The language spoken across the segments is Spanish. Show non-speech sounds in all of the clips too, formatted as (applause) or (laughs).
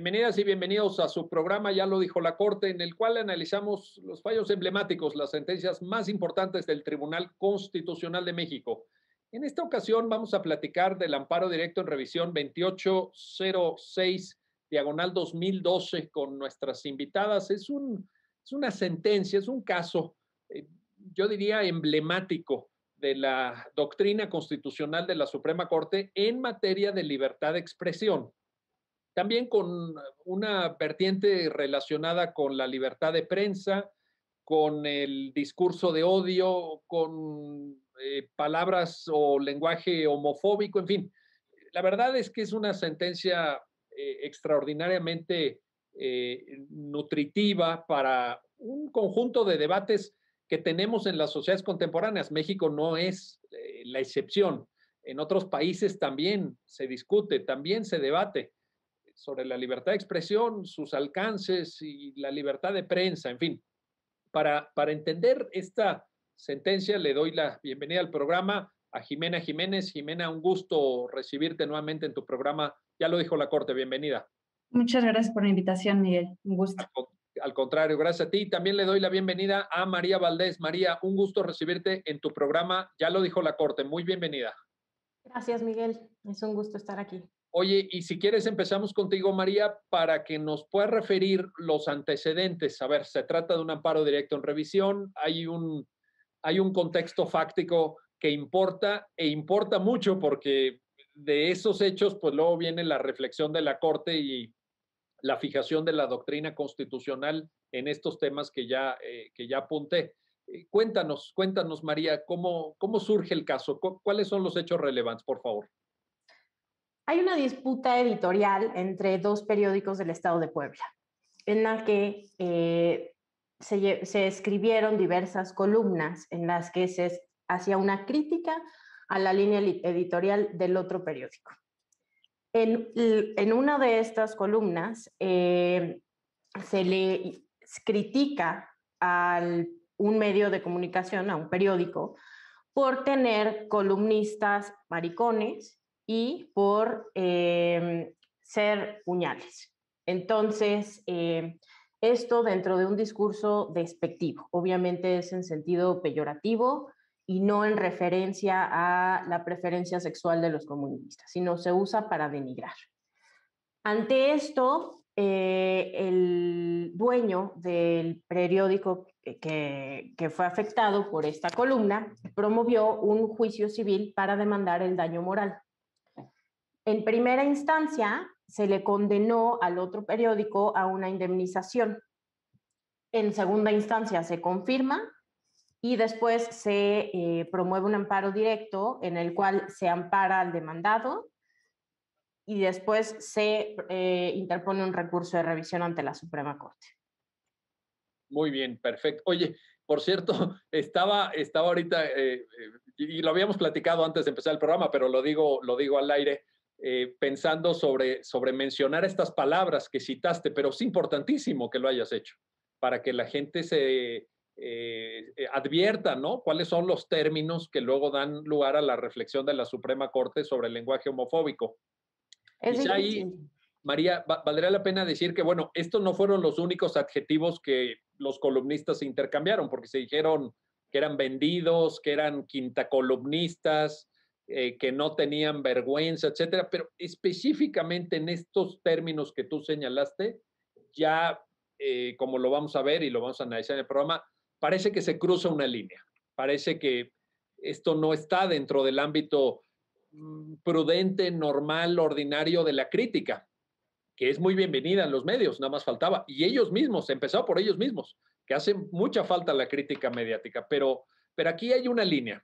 Bienvenidas y bienvenidos a su programa, ya lo dijo la Corte, en el cual analizamos los fallos emblemáticos, las sentencias más importantes del Tribunal Constitucional de México. En esta ocasión vamos a platicar del amparo directo en revisión 2806, diagonal 2012, con nuestras invitadas. Es, un, es una sentencia, es un caso, eh, yo diría, emblemático de la doctrina constitucional de la Suprema Corte en materia de libertad de expresión también con una vertiente relacionada con la libertad de prensa, con el discurso de odio, con eh, palabras o lenguaje homofóbico, en fin. La verdad es que es una sentencia eh, extraordinariamente eh, nutritiva para un conjunto de debates que tenemos en las sociedades contemporáneas. México no es la excepción. En otros países también se discute, también se debate sobre la libertad de expresión, sus alcances y la libertad de prensa, en fin. Para, para entender esta sentencia, le doy la bienvenida al programa a Jimena Jiménez. Jimena, un gusto recibirte nuevamente en tu programa. Ya lo dijo la Corte, bienvenida. Muchas gracias por la invitación, Miguel. Un gusto. Al, contrario, gracias a ti. También le doy la bienvenida a María Valdés. María, un gusto recibirte en tu programa. Ya lo dijo la Corte. Muy bienvenida. Gracias, Miguel. Es un gusto estar aquí. Oye, y si quieres empezamos contigo, María, para que nos puedas referir los antecedentes. A ver, se trata de un amparo directo en revisión, hay un, hay un contexto fáctico que importa e importa mucho porque de esos hechos, pues luego viene la reflexión de la Corte y la fijación de la doctrina constitucional en estos temas que ya, eh, que ya apunté. Eh, cuéntanos, cuéntanos, María, ¿cómo, ¿cómo surge el caso? ¿Cuáles son los hechos relevantes, por favor? Hay una disputa editorial entre dos periódicos del Estado de Puebla, en la que eh, se, escribieron diversas columnas en las que se hacía una crítica a la línea editorial del otro periódico. En, una de estas columnas eh, se le critica a un medio de comunicación, a un periódico, por tener columnistas maricones y por em, ser puñales. Entonces, em, esto dentro de un discurso despectivo, obviamente es en sentido peyorativo y no en referencia a la preferencia sexual de los comunistas, sino se usa para denigrar. Ante esto, eh, el dueño del periódico que, que, fue afectado por esta columna promovió un juicio civil para demandar el daño moral. En primera instancia, se le condenó al otro periódico a una indemnización. En segunda instancia, se confirma y después se eh, promueve un amparo directo en el cual se ampara al demandado y después se eh, interpone un recurso de revisión ante la Suprema Corte. Muy bien, perfecto. Oye, por cierto, (laughs) estaba, estaba ahorita, eh, y lo habíamos platicado antes de empezar el programa, pero lo digo, lo digo al aire, eh, pensando sobre, sobre mencionar estas palabras que citaste, pero es importantísimo que lo hayas hecho para que la gente se eh, advierta, ¿no? Cuáles son los términos que luego dan lugar a la reflexión de la Suprema Corte sobre el lenguaje homofóbico. Es ahí, María, valdría la pena decir que, bueno, estos no fueron los únicos adjetivos que los columnistas intercambiaron, porque se dijeron que eran vendidos, que eran quintacolumnistas, eh, que no tenían vergüenza, etcétera, pero específicamente en estos términos que tú señalaste, ya eh, como lo vamos a ver y lo vamos a analizar en el programa, parece que se cruza una línea, parece que esto no está dentro del ámbito mm, prudente, normal, ordinario de la crítica, que es muy bienvenida en los medios, nada más faltaba, y ellos mismos, empezó por ellos mismos, que hace mucha falta la crítica mediática, pero, pero aquí hay una línea,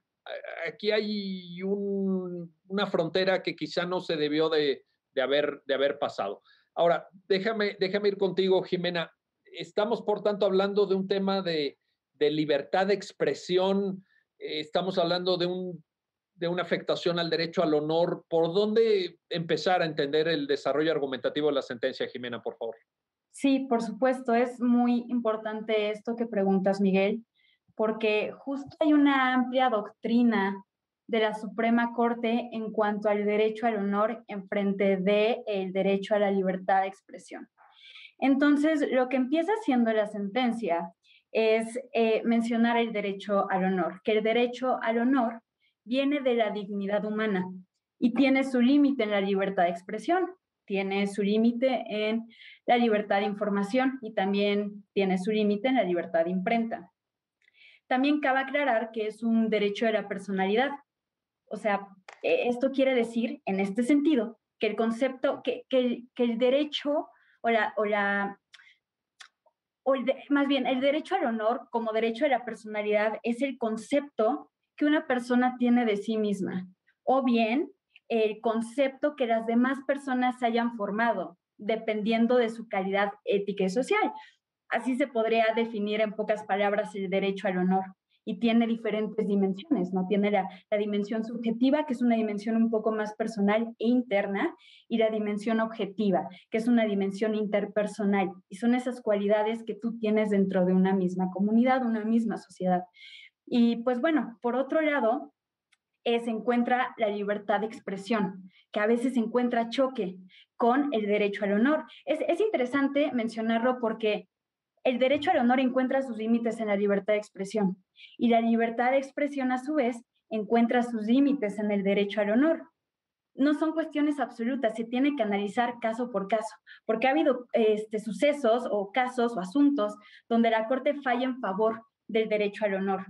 aquí hay una frontera que quizá no se debió de, haber, pasado. Ahora, déjame, déjame ir contigo, Jimena. Estamos, por tanto, hablando de un tema de, libertad de expresión, eh, estamos hablando de, de una afectación al derecho al honor. ¿Por dónde empezar a entender el desarrollo argumentativo de la sentencia, Jimena, por favor? Sí, por supuesto, es muy importante esto que preguntas, Miguel porque justo hay una amplia doctrina de la Suprema Corte en cuanto al derecho al honor en frente del el derecho a la libertad de expresión. Entonces, lo que empieza haciendo la sentencia es eh, mencionar el derecho al honor, que el derecho al honor viene de la dignidad humana y tiene su límite en la libertad de expresión, tiene su límite en la libertad de información y también tiene su límite en la libertad de imprenta. También cabe aclarar que es un derecho de la personalidad. O sea, e, esto quiere decir, en este sentido, que el concepto, que, el derecho o la, o la o más bien, el derecho al honor como derecho de la personalidad es el concepto que una persona tiene de sí misma, o bien el concepto que las demás personas hayan formado, dependiendo de su calidad ética y social. Así se podría definir en pocas palabras el derecho al honor y tiene diferentes dimensiones, ¿no? Tiene la, dimensión subjetiva, que es una dimensión un poco más personal e interna, y la dimensión objetiva, que es una dimensión interpersonal. Y son esas cualidades que tú tienes dentro de una misma comunidad, una misma sociedad. Y pues bueno, por otro lado, eh, se encuentra la libertad de expresión, que a veces se encuentra choque con el derecho al honor. Es, es interesante mencionarlo porque el derecho al honor encuentra sus límites en la libertad de expresión y la libertad de expresión a su vez encuentra sus límites en el derecho al honor. No son cuestiones absolutas, se tiene que analizar caso por caso, porque ha habido este, sucesos o casos o asuntos donde la Corte falla en favor del derecho al honor.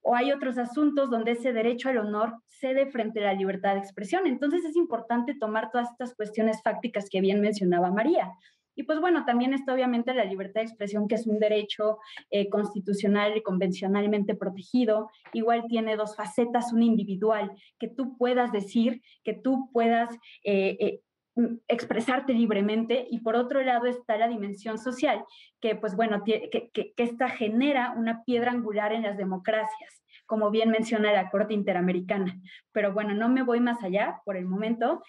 O hay otros asuntos donde ese derecho al honor cede frente a la libertad de expresión. Entonces es importante tomar todas estas cuestiones fácticas que bien mencionaba María. Y pues bueno, también está obviamente la libertad de expresión, que es un derecho eh, constitucional y convencionalmente protegido. Igual tiene dos facetas, una individual, que tú puedas decir, que tú puedas eh, eh, mm, expresarte libremente y por otro lado está la dimensión social, que pues bueno, que, que, esta genera una piedra angular en las democracias como bien menciona la Corte Interamericana. Pero bueno, no me voy más allá por el momento.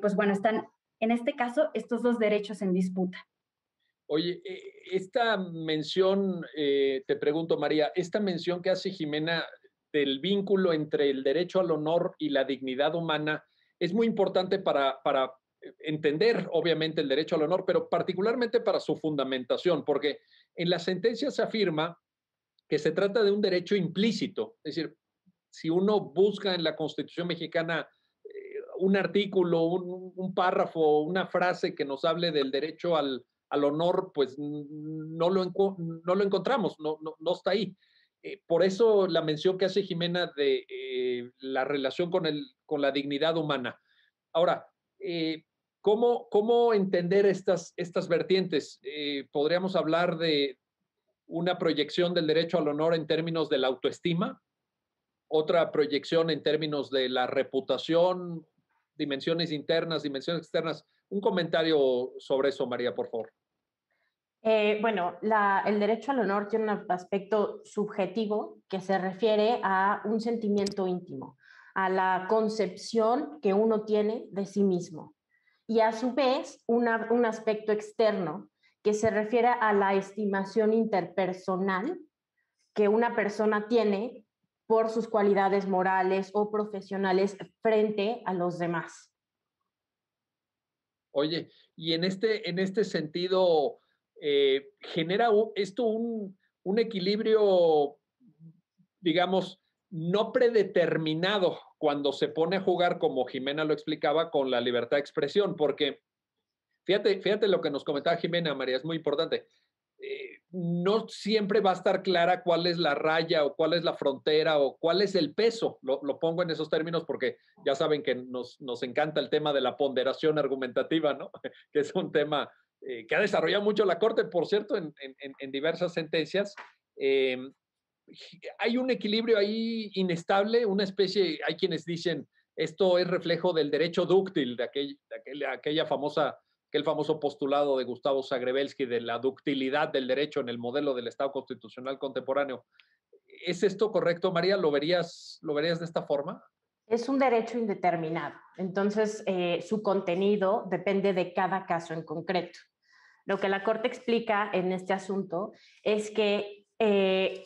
pues bueno, están en este caso, estos dos derechos en disputa. Oye, eh, esta mención, eh, te pregunto María, esta mención que hace Jimena del vínculo entre el derecho al honor y la dignidad humana es muy importante para, para entender, obviamente, el derecho al honor, pero particularmente para su fundamentación, porque en la sentencia se afirma que se trata de un derecho implícito, es decir, si uno busca en la Constitución mexicana un artículo, un, párrafo, una frase que nos hable del derecho al, honor, pues no lo, no lo encontramos, no, no, está ahí. Eh, por eso la mención que hace Jimena de eh, la relación con, el, con la dignidad humana. Ahora, eh, ¿cómo, ¿cómo, entender estas, estas vertientes? ¿Podríamos hablar de una proyección del derecho al honor en términos de la autoestima? ¿Otra proyección en términos de la reputación dimensiones internas, dimensiones externas. Un comentario sobre eso, María, por favor. Eh, bueno, el derecho al honor tiene un aspecto subjetivo que se refiere a un sentimiento íntimo, a la concepción que uno tiene de sí mismo. Y a su vez, un aspecto externo que se refiere a la estimación interpersonal que una persona tiene por sus cualidades morales o profesionales frente a los demás. Oye, y en este, en este sentido, eh, ¿genera esto un, un equilibrio, digamos, no predeterminado cuando se pone a jugar, como Jimena lo explicaba, con la libertad de expresión? Porque fíjate, fíjate lo que nos comentaba Jimena, María, es muy importante. Eh, no siempre va a estar clara cuál es la raya o cuál es la frontera o cuál es el peso. Lo, pongo en esos términos porque ya saben que nos, encanta el tema de la ponderación argumentativa, ¿no? (laughs) que es un tema eh, que ha desarrollado mucho la Corte, por cierto, en, diversas sentencias. Eh, hay un equilibrio ahí inestable, una especie, hay quienes dicen, esto es reflejo del derecho dúctil, de aquella famosa el famoso postulado de Gustavo Zagrebelsky de la ductilidad del derecho en el modelo del Estado constitucional contemporáneo. ¿Es esto correcto, María? ¿Lo verías, lo verías de esta forma? Es un derecho indeterminado, entonces eh, su contenido depende de cada caso en concreto. Lo que la Corte explica en este asunto es que eh,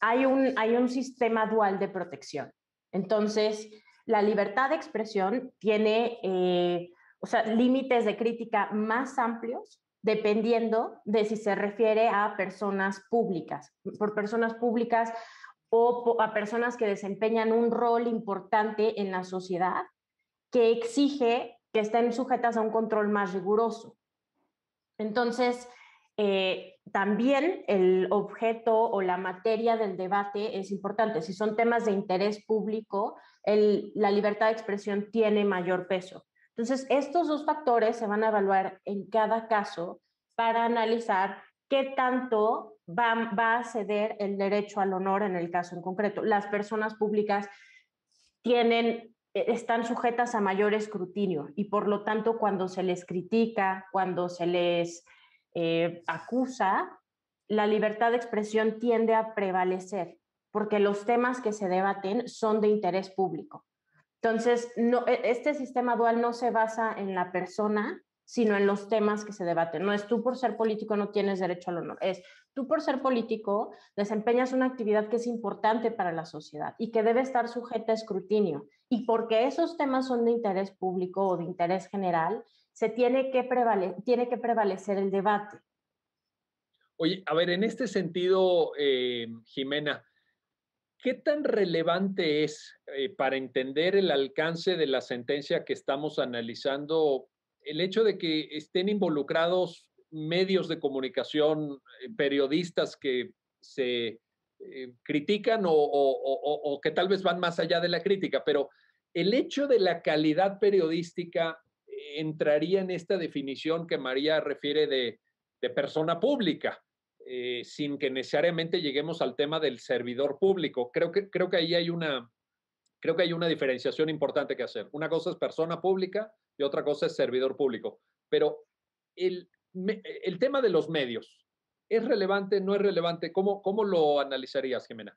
hay, un, hay un sistema dual de protección. Entonces, la libertad de expresión tiene, eh, o sea, límites de crítica más amplios dependiendo de si se refiere a personas públicas. Por personas públicas o a personas que desempeñan un rol importante en la sociedad que exige que estén sujetas a un control más riguroso. Entonces, eh, también el objeto o la materia del debate es importante. Si son temas de interés público, la libertad de expresión tiene mayor peso. Entonces, estos dos factores se van a evaluar en cada caso para analizar qué tanto va, a ceder el derecho al honor en el caso en concreto. Las personas públicas tienen e, están sujetas a mayor escrutinio y por lo tanto cuando se les critica, cuando se les eh, acusa, la libertad de expresión tiende a prevalecer porque los temas que se debaten son de interés público. Entonces, no, e, este sistema dual no se basa en la persona, sino en los temas que se debaten. No es tú por ser político no tienes derecho al honor, es tú por ser político desempeñas una actividad que es importante para la sociedad y que debe estar sujeta a escrutinio. Y porque esos temas son de interés público o de interés general, se tiene que, tiene que prevalecer el debate. Oye, a ver, en este sentido, eh, Jimena, ¿qué tan relevante es eh, para entender el alcance de la sentencia que estamos analizando el hecho de que estén involucrados medios de comunicación, eh, periodistas que se eh, critican o, que tal vez van más allá de la crítica, pero el hecho de la calidad periodística entraría en esta definición que María refiere de, persona pública, sin que necesariamente lleguemos al tema del servidor público. Creo que, creo que ahí hay una, creo que hay una diferenciación importante que hacer. Una cosa es persona pública y otra cosa es servidor público. Pero el, el tema de los medios, ¿es relevante, no es relevante? ¿Cómo, cómo lo analizarías, Jimena?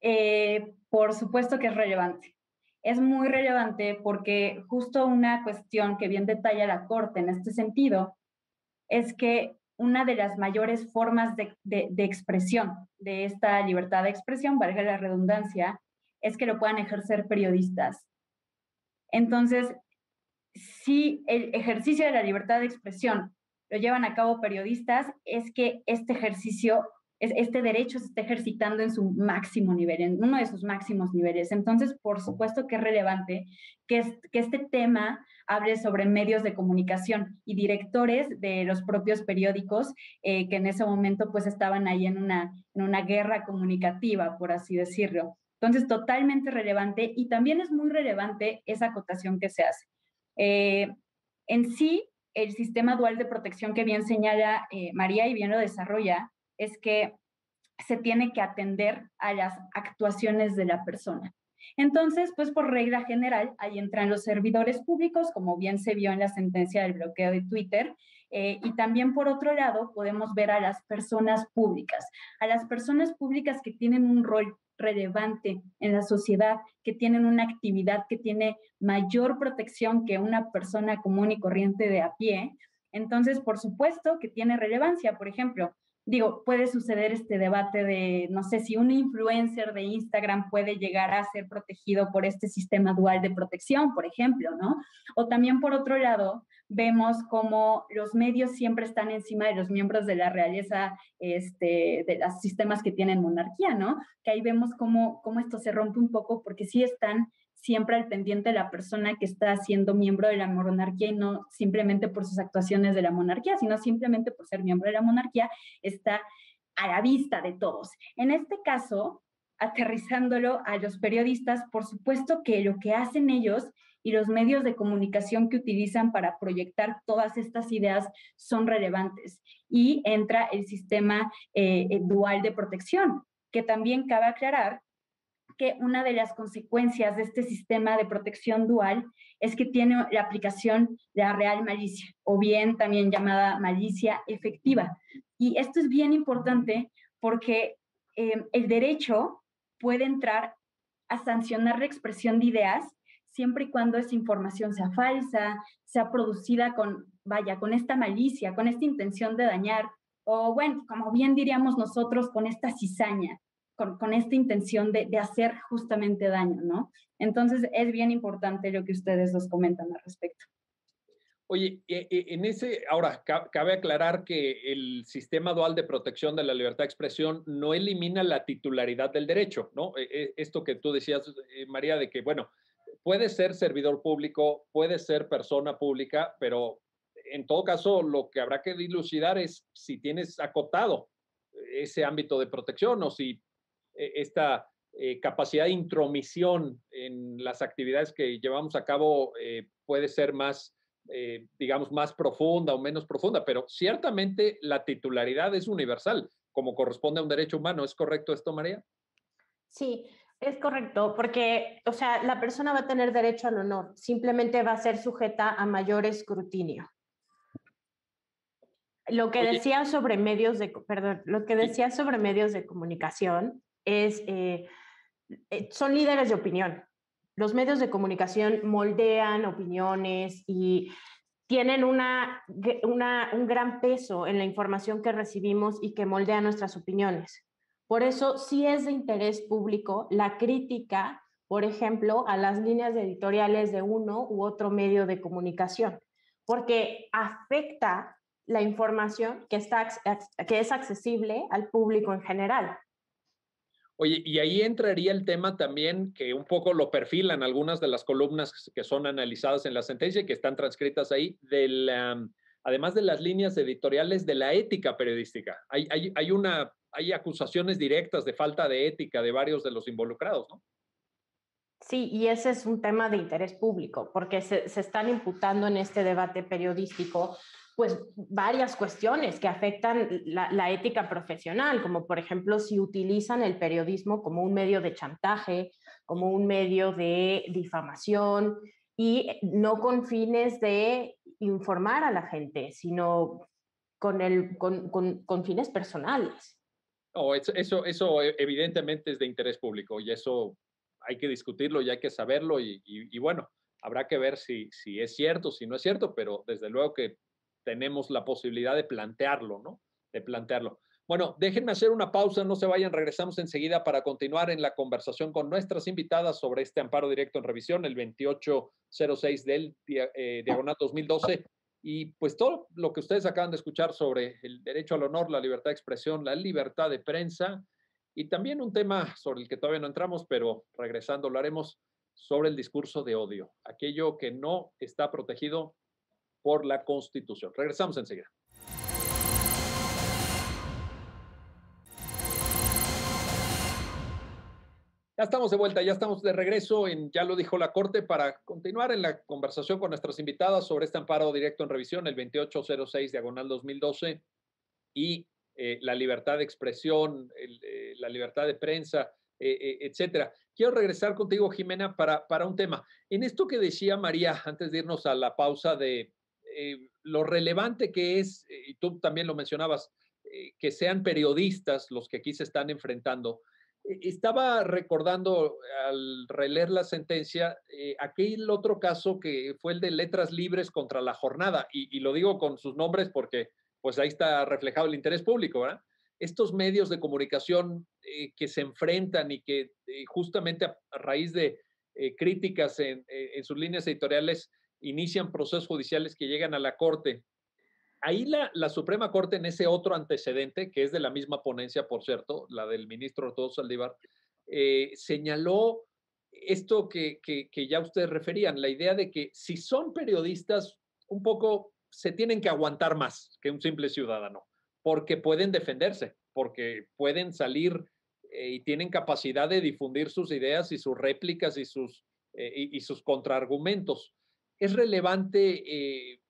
Eh, por supuesto que es relevante. Es muy relevante porque justo una cuestión que bien detalla la Corte en este sentido es que una de las mayores formas de, de expresión de esta libertad de expresión, valga la redundancia, es que lo puedan ejercer periodistas. Entonces, si el ejercicio de la libertad de expresión lo llevan a cabo periodistas, es que este ejercicio, este derecho se está ejercitando en su máximo nivel, en uno de sus máximos niveles. Entonces, por supuesto que es relevante que, que este tema hable sobre medios de comunicación y directores de los propios periódicos eh, que en ese momento pues estaban ahí en una, en una guerra comunicativa, por así decirlo. Entonces, totalmente relevante y también es muy relevante esa acotación que se hace. Eh, en sí, el sistema dual de protección que bien señala eh, María y bien lo desarrolla es que se tiene que atender a las actuaciones de la persona. Entonces, pues por regla general, ahí entran los servidores públicos, como bien se vio en la sentencia del bloqueo de Twitter, eh, y también por otro lado podemos ver a las personas públicas, a las personas públicas que tienen un rol relevante en la sociedad, que tienen una actividad que tiene mayor protección que una persona común y corriente de a pie. Entonces, por supuesto que tiene relevancia. Por ejemplo, digo, puede suceder este debate de, no sé, si un influencer de Instagram puede llegar a ser protegido por este sistema dual de protección, por ejemplo, ¿no? O también, por otro lado, vemos como los medios siempre están encima de los miembros de la realeza, este, de los sistemas que tienen monarquía, ¿no? Que ahí vemos cómo, cómo esto se rompe un poco porque sí están siempre al pendiente de la persona que está siendo miembro de la monarquía y no simplemente por sus actuaciones de la monarquía, sino simplemente por ser miembro de la monarquía, está a la vista de todos. En este caso, aterrizándolo a los periodistas, por supuesto que lo que hacen ellos y los medios de comunicación que utilizan para proyectar todas estas ideas son relevantes. Y entra el sistema eh, dual de protección, que también cabe aclarar que una de las consecuencias de este sistema de protección dual es que tiene la aplicación de la real malicia, o bien también llamada malicia efectiva. Y esto es bien importante porque eh, el derecho puede entrar a sancionar la expresión de ideas siempre y cuando esa información sea falsa, sea producida con, vaya, con esta malicia, con esta intención de dañar, o bueno, como bien diríamos nosotros, con esta cizaña con, esta intención de, de, hacer justamente daño, ¿no? Entonces es bien importante lo que ustedes nos comentan al respecto. Oye, e, e, en ese, ahora, cabe aclarar que el sistema dual de protección de la libertad de expresión no elimina la titularidad del derecho, ¿no? E, esto que tú decías, eh, María, de que, bueno, puede ser servidor público, puede ser persona pública, pero en todo caso lo que habrá que dilucidar es si tienes acotado ese ámbito de protección o si esta eh, capacidad de intromisión en las actividades que llevamos a cabo eh, puede ser más eh, digamos, más profunda o menos profunda, pero ciertamente la titularidad es universal, como corresponde a un derecho humano. ¿Es correcto esto, María? Sí, es correcto, porque, o sea, la persona va a tener derecho al honor, simplemente va a ser sujeta a mayor escrutinio. Lo que decía sobre medios de, perdón, lo que decía sobre medios de comunicación es, eh, eh, son líderes de opinión los medios de comunicación moldean opiniones y tienen una, un gran peso en la información que recibimos y que moldea nuestras opiniones. Por eso sí es de interés público la crítica, por ejemplo, a las líneas editoriales de uno u otro medio de comunicación, porque afecta la información que, está, que es accesible al público en general. Oye, y ahí entraría el tema también que un poco lo perfilan algunas de las columnas que son analizadas en la sentencia y que están transcritas ahí, además de las líneas editoriales de la ética periodística. Hay, hay, una, hay acusaciones directas de falta de ética de varios de los involucrados, ¿no? Sí, y ese es un tema de interés público, porque se, se están imputando en este debate periodístico pues varias cuestiones que afectan la, ética profesional, como por ejemplo si utilizan el periodismo como un medio de chantaje, como un medio de difamación y no con fines de informar a la gente, sino con, el, con, fines personales. Oh, eso, eso, evidentemente es de interés público y eso hay que discutirlo y hay que saberlo y, y bueno, habrá que ver si, si es cierto, si no es cierto, pero desde luego que tenemos la posibilidad de plantearlo, ¿no? De plantearlo. Bueno, déjenme hacer una pausa, no se vayan, regresamos enseguida para continuar en la conversación con nuestras invitadas sobre este amparo directo en revisión, el 2806 del eh, diagonal 2012. Y pues todo lo que ustedes acaban de escuchar sobre el derecho al honor, la libertad de expresión, la libertad de prensa y también un tema sobre el que todavía no entramos, pero regresando lo haremos sobre el discurso de odio, aquello que no está protegido por la Constitución. Regresamos enseguida. Ya estamos de vuelta, ya estamos de regreso en Ya lo dijo la Corte para continuar en la conversación con nuestras invitadas sobre este amparo directo en revisión, el 2806 diagonal 2012, y eh, la libertad de expresión, eh, la libertad de prensa, eh, etcétera. Quiero regresar contigo, Jimena, para, para un tema. En esto que decía María, antes de irnos a la pausa de eh, lo relevante que es, eh, y tú también lo mencionabas, eh, que sean periodistas los que aquí se están enfrentando. Estaba recordando al releer la sentencia aquel otro caso que fue el de letras libres contra la jornada, y, lo digo con sus nombres porque pues ahí está reflejado el interés público, ¿verdad? Estos medios de comunicación que se enfrentan y que justamente a, raíz de críticas en sus líneas editoriales inician procesos judiciales que llegan a la Corte. Ahí la, la, Suprema Corte, en ese otro antecedente, que es de la misma ponencia, por cierto, la del ministro Ortodo Saldívar, eh, señaló esto que, que, que, ya ustedes referían, la idea de que si son periodistas, un poco se tienen que aguantar más que un simple ciudadano, porque pueden defenderse, porque pueden salir eh, y tienen capacidad de difundir sus ideas y sus réplicas y sus, eh, y, y sus contraargumentos. ¿Es relevante eh,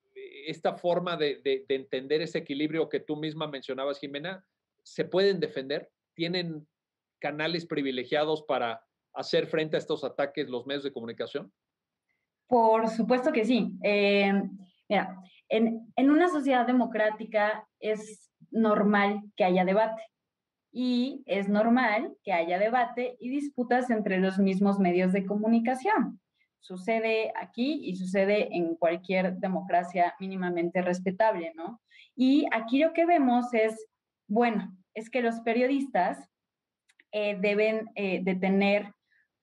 esta forma de, entender ese equilibrio que tú misma mencionabas, Jimena? ¿Se pueden defender? ¿Tienen canales privilegiados para hacer frente a estos ataques los medios de comunicación? Por supuesto que sí. Eh, mira, en, en, una sociedad democrática es normal que haya debate y es normal que haya debate y disputas entre los mismos medios de comunicación. Sucede aquí y sucede en cualquier democracia mínimamente respetable, ¿no? Y aquí lo que vemos es, bueno, es que los periodistas eh, deben eh, de tener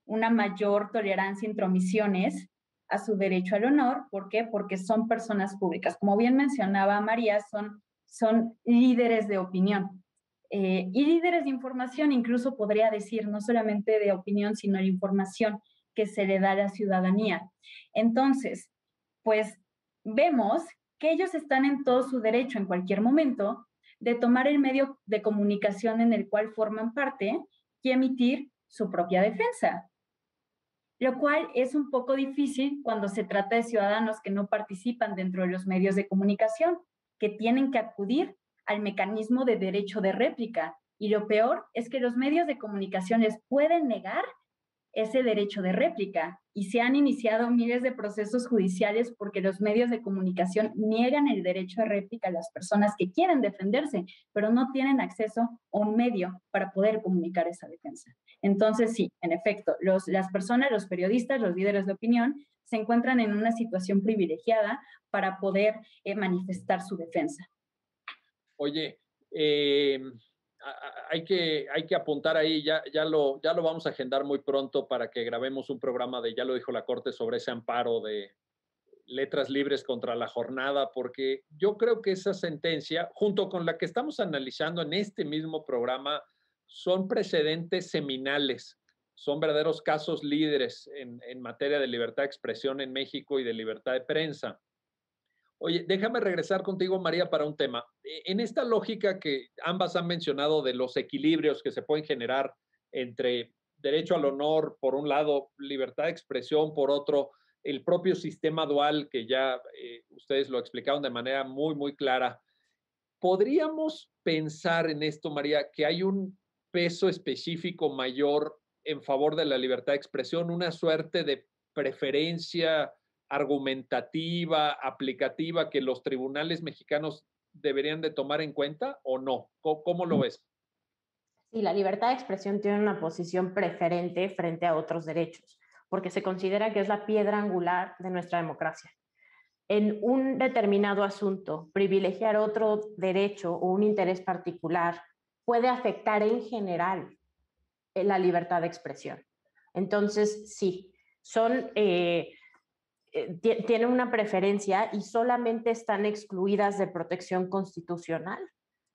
una mayor tolerancia a intromisiones a su derecho al honor. ¿Por qué? Porque son personas públicas. Como bien mencionaba María, son, son líderes de opinión. Eh, y líderes de información, incluso podría decir, no solamente de opinión, sino de información que se le da a la ciudadanía. Entonces, pues vemos que ellos están en todo su derecho en cualquier momento de tomar el medio de comunicación en el cual forman parte y emitir su propia defensa, lo cual es un poco difícil cuando se trata de ciudadanos que no participan dentro de los medios de comunicación, que tienen que acudir al mecanismo de derecho de réplica. Y lo peor es que los medios de comunicación les pueden negar ese derecho de réplica y se han iniciado miles de procesos judiciales porque los medios de comunicación niegan el derecho de réplica a las personas que quieren defenderse, pero no tienen acceso a un medio para poder comunicar esa defensa. Entonces, sí, en efecto, los, las personas, los periodistas, los líderes de opinión, se encuentran en una situación privilegiada para poder eh, manifestar su defensa. Oye, eh, hay que, hay que apuntar ahí, ya, ya, lo, ya lo vamos a agendar muy pronto para que grabemos un programa de, ya lo dijo la Corte, sobre ese amparo de letras libres contra la jornada, porque yo creo que esa sentencia, junto con la que estamos analizando en este mismo programa, son precedentes seminales, son verdaderos casos líderes en, en materia de libertad de expresión en México y de libertad de prensa. Oye, déjame regresar contigo, María, para un tema. E, en esta lógica que ambas han mencionado de los equilibrios que se pueden generar entre derecho al honor, por un lado, libertad de expresión, por otro, el propio sistema dual, que ya eh, ustedes lo explicaron de manera muy, muy clara. ¿Podríamos pensar en esto, María, que hay un peso específico mayor en favor de la libertad de expresión, una suerte de preferencia argumentativa, aplicativa que los tribunales mexicanos deberían de tomar en cuenta o no? ¿Cómo, lo ves? Sí, la libertad de expresión tiene una posición preferente frente a otros derechos, porque se considera que es la piedra angular de nuestra democracia. En un determinado asunto, privilegiar otro derecho o un interés particular puede afectar en general eh, la libertad de expresión. Entonces, sí, son eh, eh, tienen una preferencia y solamente están excluidas de protección constitucional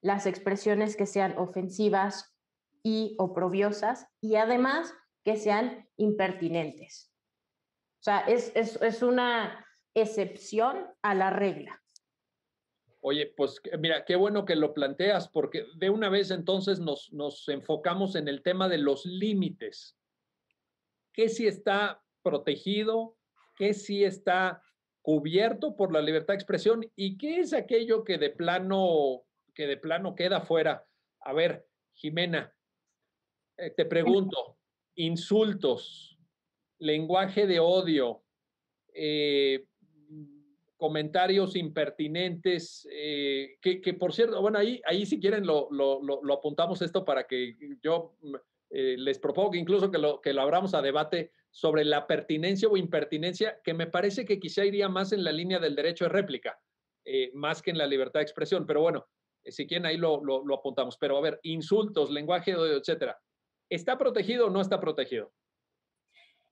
las expresiones que sean ofensivas y oprobiosas y además que sean impertinentes. O sea, es, es, una excepción a la regla. Oye, pues mira, qué bueno que lo planteas, porque de una vez entonces nos, nos enfocamos en el tema de los límites. ¿Qué si está protegido? Qué sí está cubierto por la libertad de expresión y qué es aquello que de plano, que de plano queda fuera. A ver, Jimena, eh, te pregunto, insultos, lenguaje de odio, eh, comentarios impertinentes, eh, que, por cierto, bueno, ahí, ahí si quieren lo, lo, apuntamos esto para que yo les propongo que incluso que lo, que lo abramos a debate sobre la pertinencia o impertinencia, que me parece que quizá iría más en la línea del derecho de réplica, eh, más que en la libertad de expresión. Pero bueno, eh, si quieren ahí lo, lo, apuntamos. Pero a ver, insultos, lenguaje, etcétera. ¿Está protegido o no está protegido?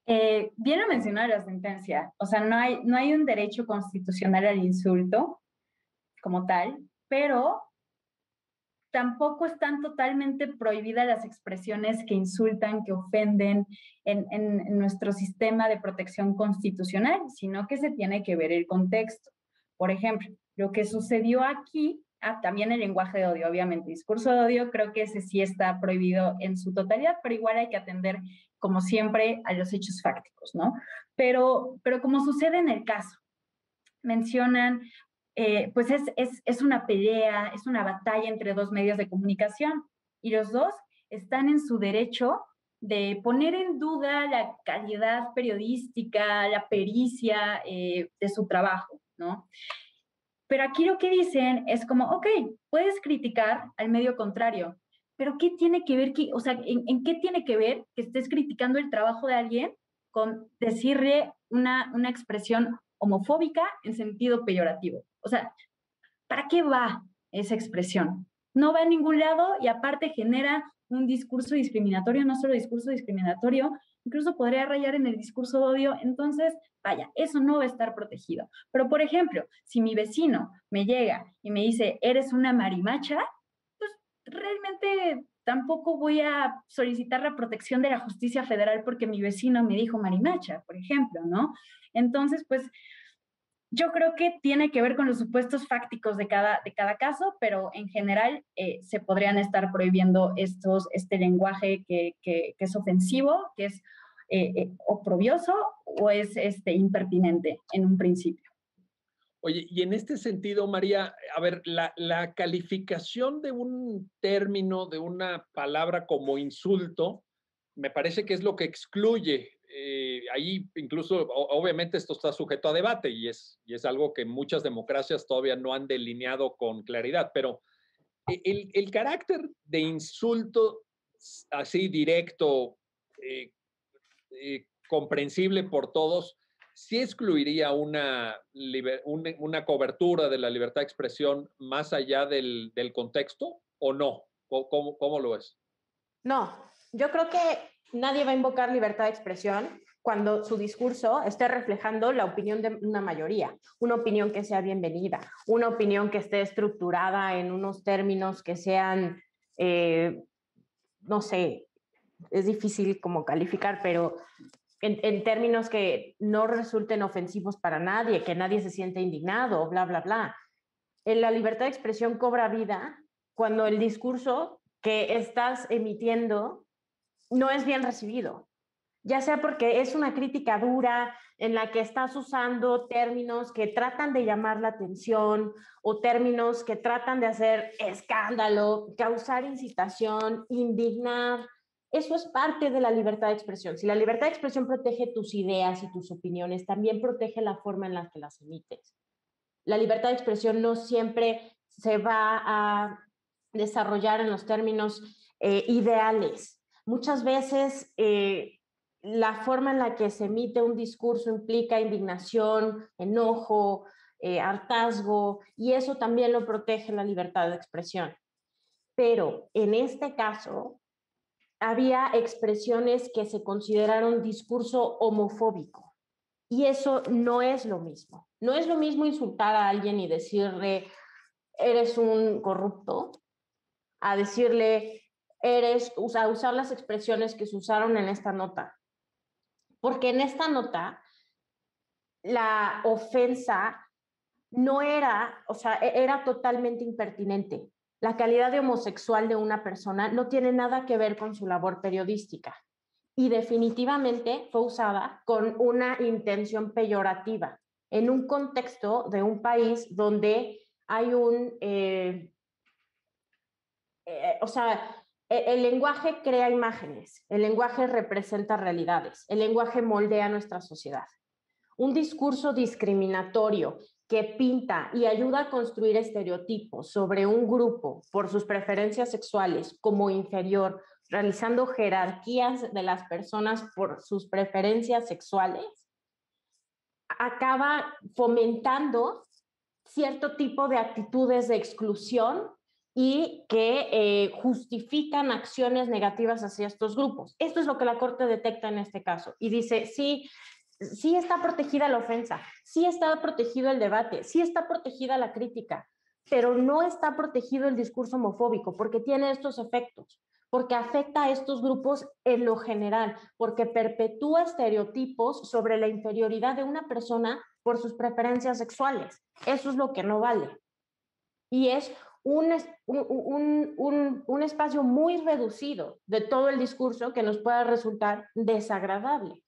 Eh, bien mencionar la sentencia. O sea, no hay, no hay un derecho constitucional al insulto como tal, pero tampoco están totalmente prohibidas las expresiones que insultan, que ofenden en, nuestro sistema de protección constitucional, sino que se tiene que ver el contexto. Por ejemplo, lo que sucedió aquí, ah, también el lenguaje de odio, obviamente, discurso de odio, creo que ese sí está prohibido en su totalidad, pero igual hay que atender, como siempre, a los hechos fácticos, ¿no? Pero, pero como sucede en el caso, mencionan eh, pues es, es, es una pelea, es una batalla entre dos medios de comunicación y los dos están en su derecho de poner en duda la calidad periodística, la pericia eh, de su trabajo, ¿no? Pero aquí lo que dicen es como, ok, puedes criticar al medio contrario, pero ¿qué tiene que ver, que, o sea, ¿en, en, qué tiene que ver que estés criticando el trabajo de alguien con decirle una, una expresión homofóbica en sentido peyorativo? O sea, ¿para qué va esa expresión? no va a ningún lado y aparte genera un discurso discriminatorio, no solo discurso discriminatorio, incluso podría rayar en el discurso de odio. Entonces, vaya, eso no va a estar protegido. Pero, por ejemplo, si mi vecino me llega y me dice, eres una marimacha, pues realmente tampoco voy a solicitar la protección de la justicia federal porque mi vecino me dijo marimacha, por ejemplo, ¿no? Entonces, pues yo creo que tiene que ver con los supuestos fácticos de cada, de cada caso, pero en general eh, se podrían estar prohibiendo estos, este lenguaje que, es ofensivo, que es eh, eh, oprobioso o es este, impertinente en un principio. Oye, y en este sentido, María, a ver, la, la calificación de un término, de una palabra como insulto, me parece que es lo que excluye eh, ahí incluso, obviamente esto está sujeto a debate y es, y es algo que muchas democracias todavía no han delineado con claridad, pero e, el, el carácter de insulto así directo, eh, eh, comprensible por todos, sí excluiría una, una, cobertura de la libertad de expresión más allá del, del contexto o no? ¿Cómo, ¿Cómo lo es? No, yo creo que nadie va a invocar libertad de expresión cuando su discurso esté reflejando la opinión de una mayoría, una opinión que sea bienvenida, una opinión que esté estructurada en unos términos que sean, eh, no sé, es difícil como calificar, pero en, en, términos que no resulten ofensivos para nadie, que nadie se siente indignado, bla, bla, bla. La libertad de expresión cobra vida cuando el discurso que estás emitiendo no es bien recibido, ya sea porque es una crítica dura en la que estás usando términos que tratan de llamar la atención o términos que tratan de hacer escándalo, causar incitación, indignar. Eso es parte de la libertad de expresión. Si la libertad de expresión protege tus ideas y tus opiniones, también protege la forma en la que las emites. La libertad de expresión no siempre se va a desarrollar en los términos eh, ideales Muchas veces eh, la forma en la que se emite un discurso implica indignación, enojo, eh, hartazgo, y eso también lo protege la libertad de expresión. Pero en este caso, había expresiones que se consideraron discurso homofóbico, y eso no es lo mismo. No es lo mismo insultar a alguien y decirle, eres un corrupto, a decirle, eres usar, las expresiones que se usaron en esta nota. Porque en esta nota la ofensa no era, o sea, e, era totalmente impertinente. La calidad de homosexual de una persona no tiene nada que ver con su labor periodística y definitivamente fue usada con una intención peyorativa en un contexto de un país donde hay un, eh, eh, o sea, el lenguaje crea imágenes, el lenguaje representa realidades, el lenguaje moldea nuestra sociedad. Un discurso discriminatorio que pinta y ayuda a construir estereotipos sobre un grupo por sus preferencias sexuales como inferior, realizando jerarquías de las personas por sus preferencias sexuales, acaba fomentando cierto tipo de actitudes de exclusión y que eh, justifican acciones negativas hacia estos grupos. Esto es lo que la Corte detecta en este caso y dice, sí, sí está protegida la ofensa, sí está protegido el debate, sí está protegida la crítica, pero no está protegido el discurso homofóbico porque tiene estos efectos, porque afecta a estos grupos en lo general, porque perpetúa estereotipos sobre la inferioridad de una persona por sus preferencias sexuales. Eso es lo que no vale. Y es un, un, un, espacio muy reducido de todo el discurso que nos pueda resultar desagradable.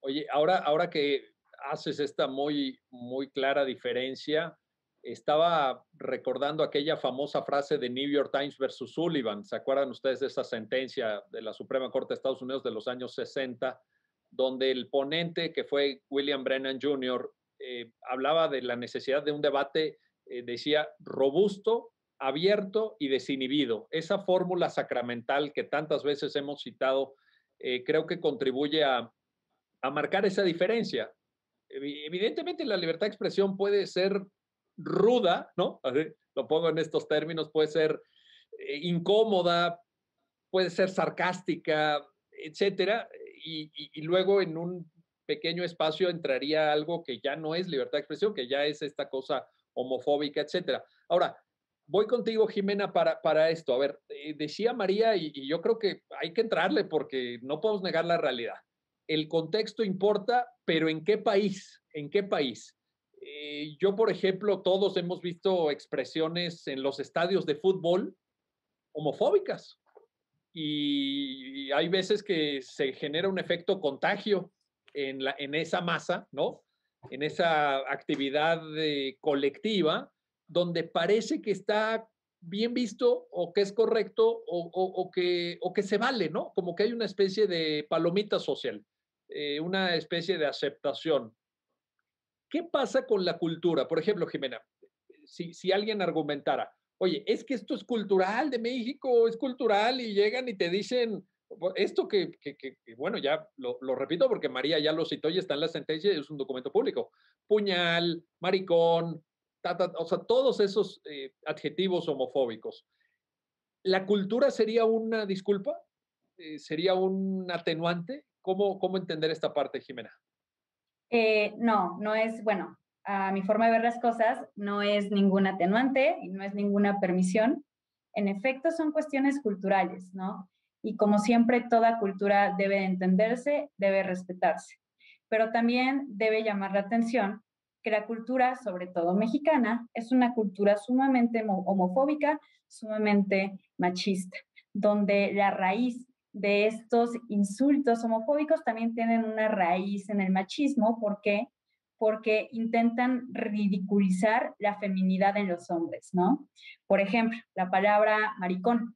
Oye, ahora, ahora que haces esta muy, muy clara diferencia, estaba recordando aquella famosa frase de New York Times versus Sullivan. ¿Se acuerdan ustedes de esa sentencia de la Suprema Corte de Estados Unidos de los años 60, donde el ponente, que fue William Brennan Jr., eh, hablaba de la necesidad de un debate eh, decía robusto, abierto y desinhibido. Esa fórmula sacramental que tantas veces hemos citado, eh, creo que contribuye a, marcar esa diferencia. Evidentemente la libertad de expresión puede ser ruda, ¿no? lo pongo en estos términos, puede ser eh, incómoda, puede ser sarcástica, etcétera, y, y, luego en un pequeño espacio entraría algo que ya no es libertad de expresión, que ya es esta cosa homofóbica, etcétera. Ahora, voy contigo, Jimena, para, para esto. A ver, eh, decía María, y, yo creo que hay que entrarle porque no podemos negar la realidad. El contexto importa, pero ¿en qué país? ¿En qué país? Eh, yo, por ejemplo, todos hemos visto expresiones en los estadios de fútbol homofóbicas. Y, hay veces que se genera un efecto contagio en, la, en esa masa, ¿no? En esa actividad eh, colectiva donde parece que está bien visto o que es correcto o, que, o que se vale, ¿no? Como que hay una especie de palomita social, eh, una especie de aceptación. ¿Qué pasa con la cultura? Por ejemplo, Jimena, si, si alguien argumentara, oye, es que esto es cultural de México, es cultural y llegan y te dicen esto que, que, que bueno, ya lo, lo, repito porque María ya lo citó y está en la sentencia, es un documento público. Puñal, maricón, o sea, todos esos eh, adjetivos homofóbicos. ¿La cultura sería una disculpa? Eh, ¿Sería un atenuante? ¿Cómo, ¿Cómo entender esta parte, Jimena? Eh, no, no es, bueno, a mi forma de ver las cosas, no es ningún atenuante y no es ninguna permisión. En efecto, son cuestiones culturales, ¿no? Y como siempre, toda cultura debe entenderse, debe respetarse, pero también debe llamar la atención que la cultura, sobre todo mexicana, es una cultura sumamente homofóbica, sumamente machista, donde la raíz de estos insultos homofóbicos también tienen una raíz en el machismo. ¿Por qué? Porque intentan ridiculizar la feminidad en los hombres, ¿no? Por ejemplo, la palabra maricón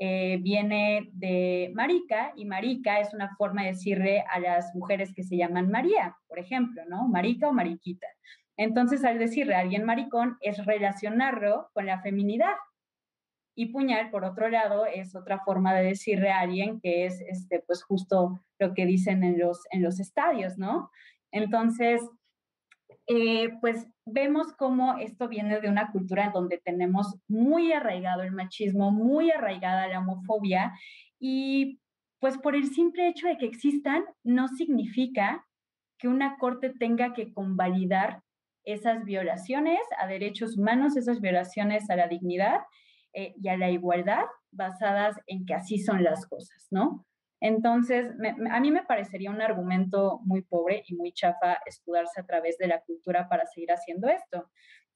eh, viene de marica y marica es una forma de decirle a las mujeres que se llaman María, por ejemplo, ¿no? Marica o mariquita. Entonces, al decirle a alguien maricón es relacionarlo con la feminidad. Y puñal, por otro lado, es otra forma de decirle a alguien que es, este, pues justo lo que dicen en los, en los estadios, ¿no? Entonces, eh, pues vemos cómo esto viene de una cultura donde tenemos muy arraigado el machismo, muy arraigada la homofobia y pues por el simple hecho de que existan no significa que una corte tenga que convalidar esas violaciones a derechos humanos, esas violaciones a la dignidad eh, y a la igualdad basadas en que así son las cosas, ¿no? Entonces, a mí me parecería un argumento muy pobre y muy chafa escudarse a través de la cultura para seguir haciendo esto.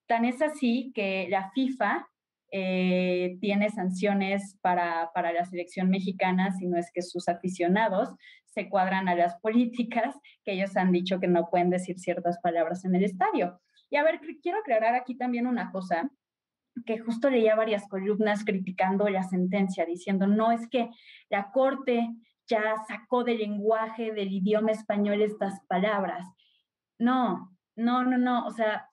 Tan es así que la FIFA eh, tiene sanciones para, para la selección mexicana, si no es que sus aficionados se cuadran a las (laughs) políticas que ellos han dicho que no pueden decir ciertas palabras en el estadio. Y a ver, quiero aclarar aquí también una cosa, que justo leía varias columnas criticando la sentencia, diciendo, no es que la Corte ya sacó del lenguaje del idioma español estas palabras. No, no, no, no, o sea,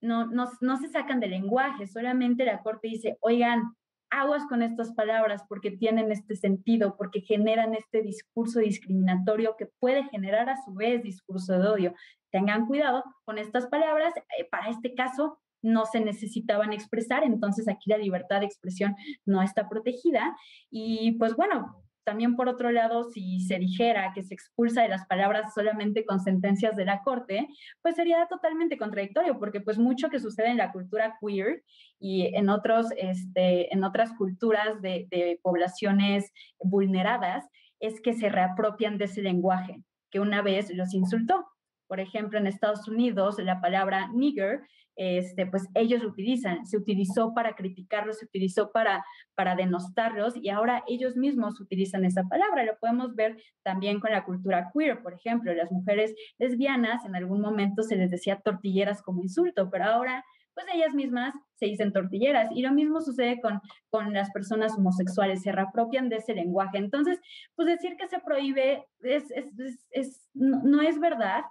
no, no, no se sacan del lenguaje, solamente la Corte dice, oigan, aguas con estas palabras porque tienen este sentido, porque generan este discurso discriminatorio que puede generar a su vez discurso de odio. Tengan cuidado con estas palabras. Eh, para este caso no se necesitaban expresar, entonces aquí la libertad de expresión no está protegida. Y pues bueno, también por otro lado, si se dijera que se expulsa de las palabras solamente con sentencias de la corte, pues sería totalmente contradictorio, porque pues mucho que sucede en la cultura queer y en, otros, este, en otras culturas de, de poblaciones vulneradas es que se reapropian de ese lenguaje que una vez los insultó. Por ejemplo, en Estados Unidos la palabra nigger este, pues ellos lo utilizan, se utilizó para criticarlos, se utilizó para, para denostarlos y ahora ellos mismos utilizan esa palabra. Lo podemos ver también con la cultura queer, por ejemplo, las mujeres lesbianas en algún momento se les decía tortilleras como insulto, pero ahora pues ellas mismas se dicen tortilleras. Y lo mismo sucede con, con las personas homosexuales, se reapropian de ese lenguaje. Entonces, pues decir que se prohíbe es, es, es, no, es verdad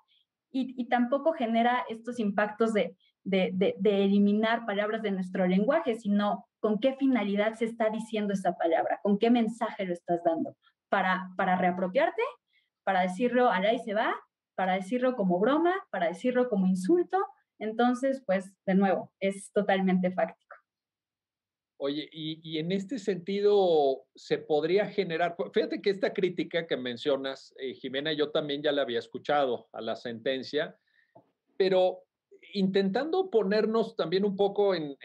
y, y, tampoco genera estos impactos de, de, eliminar palabras de nuestro lenguaje, sino con qué finalidad se está diciendo esa palabra, con qué mensaje lo estás dando. Para, para reapropiarte, para decirlo al ahí se va, para decirlo como broma, para decirlo como insulto. Entonces, pues, de nuevo, es totalmente fáctico. Oye, y, en este sentido, se podría generar, fíjate que esta crítica que mencionas, eh, Jimena, yo también ya la había escuchado a la sentencia, pero intentando ponernos también un poco en,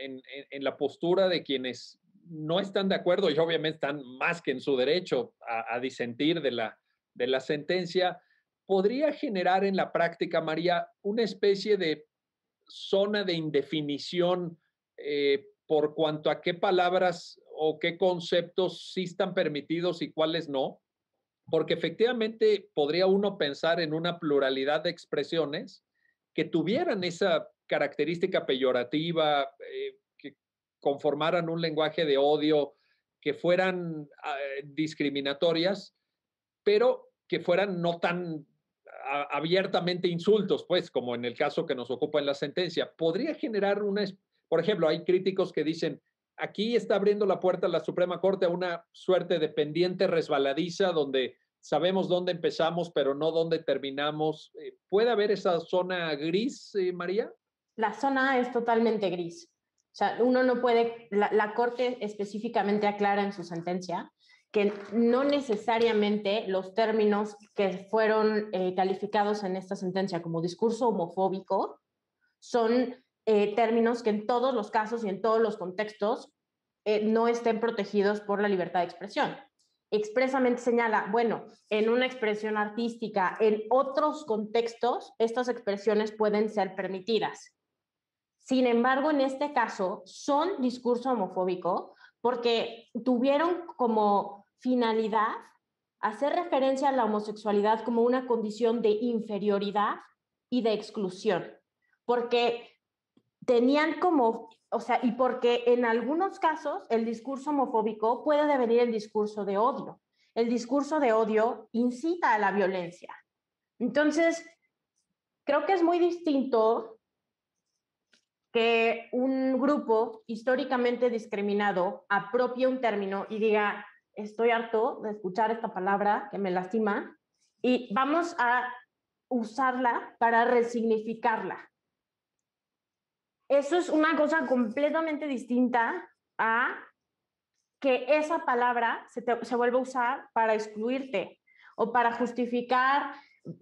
la postura de quienes no están de acuerdo y obviamente están más que en su derecho a, disentir de la, sentencia, podría generar en la práctica, María, una especie de zona de indefinición eh, por cuanto a qué palabras o qué conceptos sí están permitidos y cuáles no, porque efectivamente podría uno pensar en una pluralidad de expresiones que tuvieran esa característica peyorativa, eh, que conformaran un lenguaje de odio, que fueran ah, discriminatorias, pero que fueran no tan abiertamente insultos, pues, como en el caso que nos ocupa en la sentencia. Podría generar una, por ejemplo, hay críticos que dicen, aquí está abriendo la puerta la Suprema Corte a una suerte de pendiente resbaladiza donde sabemos dónde empezamos, pero no dónde terminamos. Eh, ¿Puede haber esa zona gris, eh, María? La zona es totalmente gris. O sea, uno no puede, la, Corte específicamente aclara en su sentencia que no necesariamente los términos que fueron eh, calificados en esta sentencia como discurso homofóbico son términos que en todos los casos y en todos los contextos no estén protegidos por la libertad de expresión. Expresamente señala, bueno, en una expresión artística, en otros contextos, estas expresiones pueden ser permitidas. Sin embargo, en este caso, son discurso homofóbico porque tuvieron como finalidad hacer referencia a la homosexualidad como una condición de inferioridad y de exclusión. Porque tenían como, o sea, y porque en algunos casos el discurso homofóbico puede devenir el discurso de odio. El discurso de odio incita a la violencia. Entonces, creo que es muy distinto que un grupo históricamente discriminado apropie un término y diga, estoy harto de escuchar esta palabra que me lastima y vamos a usarla para resignificarla. Eso es una cosa completamente distinta a que esa palabra se, se vuelva a usar para excluirte o para justificar,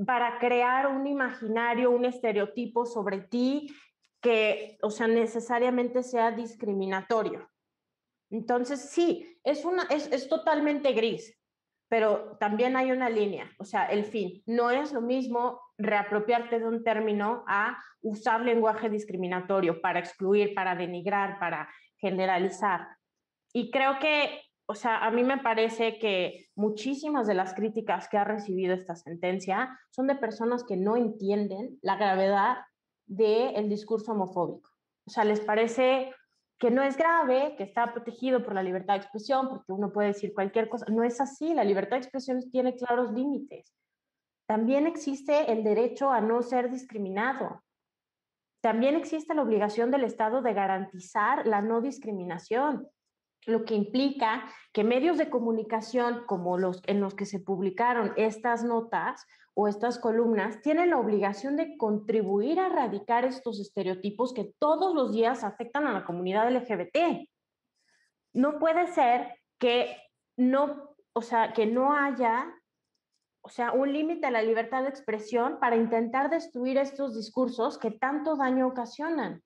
para crear un imaginario, un estereotipo sobre ti que, o sea, necesariamente sea discriminatorio. Entonces, sí, es, una, es, es totalmente gris, pero también hay una línea, o sea, el fin. No es lo mismo reapropiarte de un término a usar lenguaje discriminatorio para excluir, para denigrar, para generalizar. Y creo que, o sea, a mí me parece que muchísimas de las críticas que ha recibido esta sentencia son de personas que no entienden la gravedad del discurso homofóbico. O sea, les parece que no es grave, que está protegido por la libertad de expresión, porque uno puede decir cualquier cosa. No es así, la libertad de expresión tiene claros límites. También existe el derecho a no ser discriminado. También existe la obligación del Estado de garantizar la no discriminación, lo que implica que medios de comunicación como los en los que se publicaron estas notas o estas columnas tienen la obligación de contribuir a erradicar estos estereotipos que todos los días afectan a la comunidad LGBT. No puede ser que no, o sea, que no haya o sea, un límite a la libertad de expresión para intentar destruir estos discursos que tanto daño ocasionan.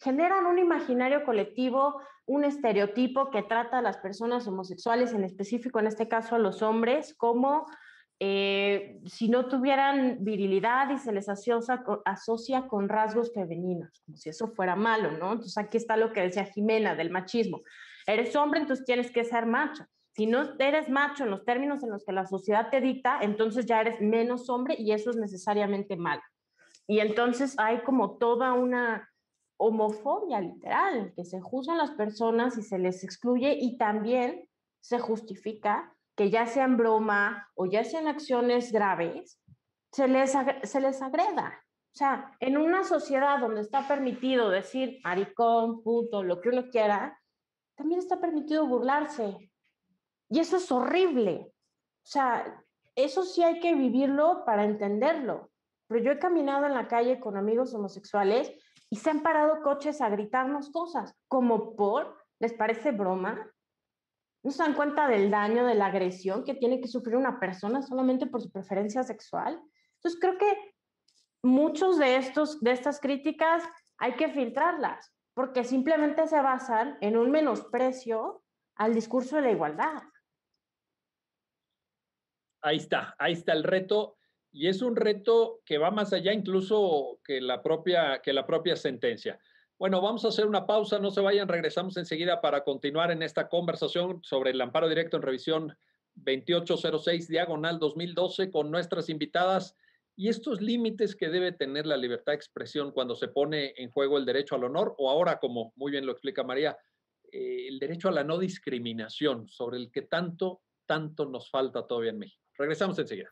Generan un imaginario colectivo, un estereotipo que trata a las personas homosexuales, en específico en este caso a los hombres, como eh, si no tuvieran virilidad y se les asocia, asocia con rasgos femeninos, como si eso fuera malo, ¿no? Entonces aquí está lo que decía Jimena del machismo. Eres hombre, entonces tienes que ser macho. Si no eres macho en los términos en los que la sociedad te dicta, entonces ya eres menos hombre y eso es necesariamente malo. Y entonces hay como toda una homofobia literal, que se juzgan las personas y se les excluye y también se justifica que ya sean broma o ya sean acciones graves, se les, se les agreda. O sea, en una sociedad donde está permitido decir maricón, puto, lo que uno quiera, también está permitido burlarse, y eso es horrible. O sea, eso sí hay que vivirlo para entenderlo. Pero yo he caminado en la calle con amigos homosexuales y se han parado coches a gritarnos cosas, como por, ¿les parece broma? ¿No se dan cuenta del daño, de la agresión que tiene que sufrir una persona solamente por su preferencia sexual? Entonces creo que muchos de, estos, de estas críticas hay que filtrarlas, porque simplemente se basan en un menosprecio al discurso de la igualdad. Ahí está, ahí está el reto y es un reto que va más allá incluso que la propia, que la propia sentencia. Bueno, vamos a hacer una pausa, no se vayan, regresamos enseguida para continuar en esta conversación sobre el amparo directo en revisión 2806 diagonal 2012 con nuestras invitadas y estos límites que debe tener la libertad de expresión cuando se pone en juego el derecho al honor o ahora, como muy bien lo explica María, eh, el derecho a la no discriminación, sobre el que tanto, tanto nos falta todavía en México. Regresamos enseguida.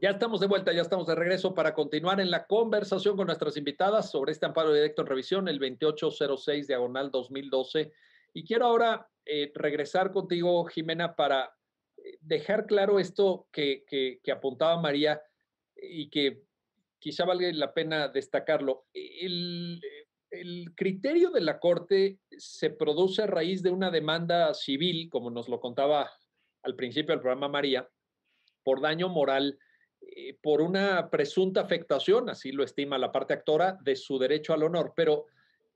Ya estamos de vuelta, ya estamos de regreso para continuar en la conversación con nuestras invitadas sobre este amparo directo en revisión, el 2806 diagonal 2012. Y quiero ahora eh, regresar contigo, Jimena, para eh, dejar claro esto que, que, apuntaba María y que quizá valga la pena destacarlo. El, el criterio de la Corte se produce a raíz de una demanda civil, como nos lo contaba al principio del programa María, por daño moral eh, por una presunta afectación, así lo estima la parte actora, de su derecho al honor, pero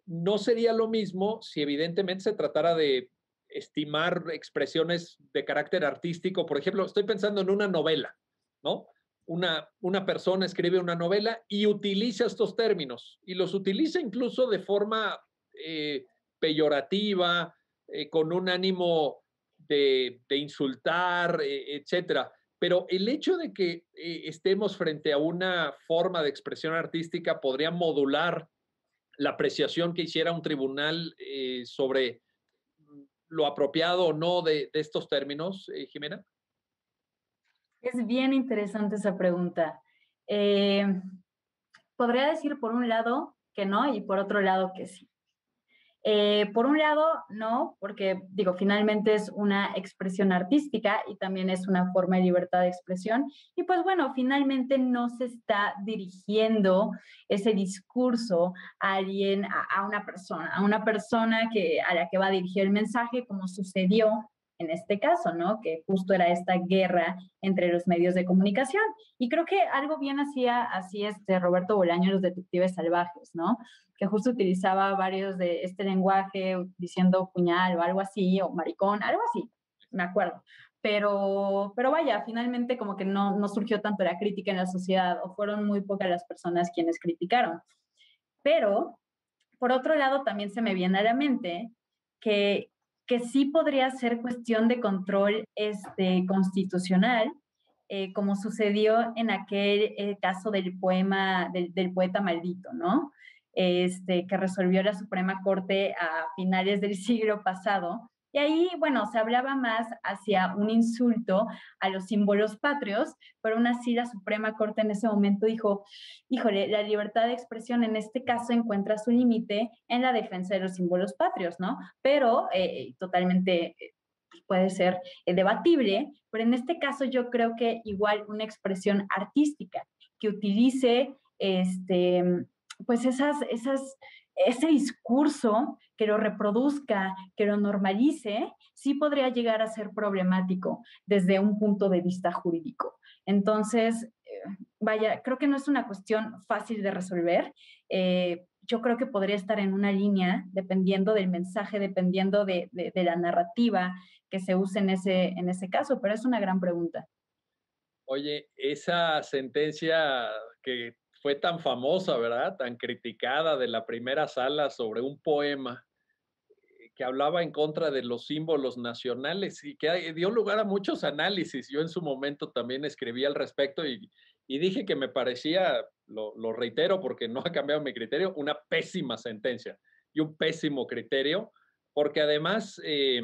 no sería lo mismo si evidentemente se tratara de estimar expresiones de carácter artístico. Por ejemplo, estoy pensando en una novela, ¿no? Una, una persona escribe una novela y utiliza estos términos y los utiliza incluso de forma eh, peyorativa, eh, con un ánimo de, de insultar, etcétera. Pero el hecho de que eh, estemos frente a una forma de expresión artística podría modular la apreciación que hiciera un tribunal eh, sobre lo apropiado o no de, estos términos, eh, Jimena? Es bien interesante esa pregunta. podría decir por un lado que no y por otro lado que sí. Eh, por un lado, no, porque digo, finalmente es una expresión artística y también es una forma de libertad de expresión. Y pues bueno, finalmente no se está dirigiendo ese discurso a alguien, a, a una persona, a una persona que, a la que va a dirigir el mensaje, como sucedió en este caso, ¿no? Que justo era esta guerra entre los medios de comunicación. Y creo que algo bien hacía así este Roberto Bolaño, los detectives salvajes, ¿no? Que justo utilizaba varios de este lenguaje diciendo puñal o algo así, o maricón, algo así, me acuerdo. Pero, pero vaya, finalmente como que no, no surgió tanto la crítica en la sociedad o fueron muy pocas las personas quienes criticaron. Pero, por otro lado, también se me viene a la mente que que sí podría ser cuestión de control este, constitucional, eh, como sucedió en aquel eh, caso del poema del, poeta maldito, ¿no? Este, que resolvió la Suprema Corte a finales del (laughs) siglo pasado, y ahí, bueno, se hablaba más hacia un insulto a los símbolos patrios, pero aún así la Suprema Corte en ese momento dijo, híjole, la libertad de expresión en este caso encuentra su límite en la defensa de los símbolos patrios, ¿no? Pero eh, totalmente eh, puede ser eh, debatible, pero en este caso yo creo que igual una expresión artística que utilice este, pues esas, esas ese discurso que lo reproduzca, que lo normalice, sí podría llegar a ser problemático desde un punto de vista jurídico. Entonces, eh, vaya, creo que no es una cuestión fácil de resolver. Eh, yo creo que podría estar en una línea dependiendo del mensaje, dependiendo de, la narrativa que se use en ese, en ese caso, pero es una gran pregunta. Oye, esa sentencia que fue tan famosa, ¿verdad? Tan criticada de la primera sala sobre un poema eh, que hablaba en contra de los símbolos nacionales y que dio lugar a muchos análisis. Yo en su momento también escribí al respecto y, dije que me parecía, lo, reitero porque no ha cambiado mi criterio, una pésima sentencia y un pésimo criterio, porque además eh,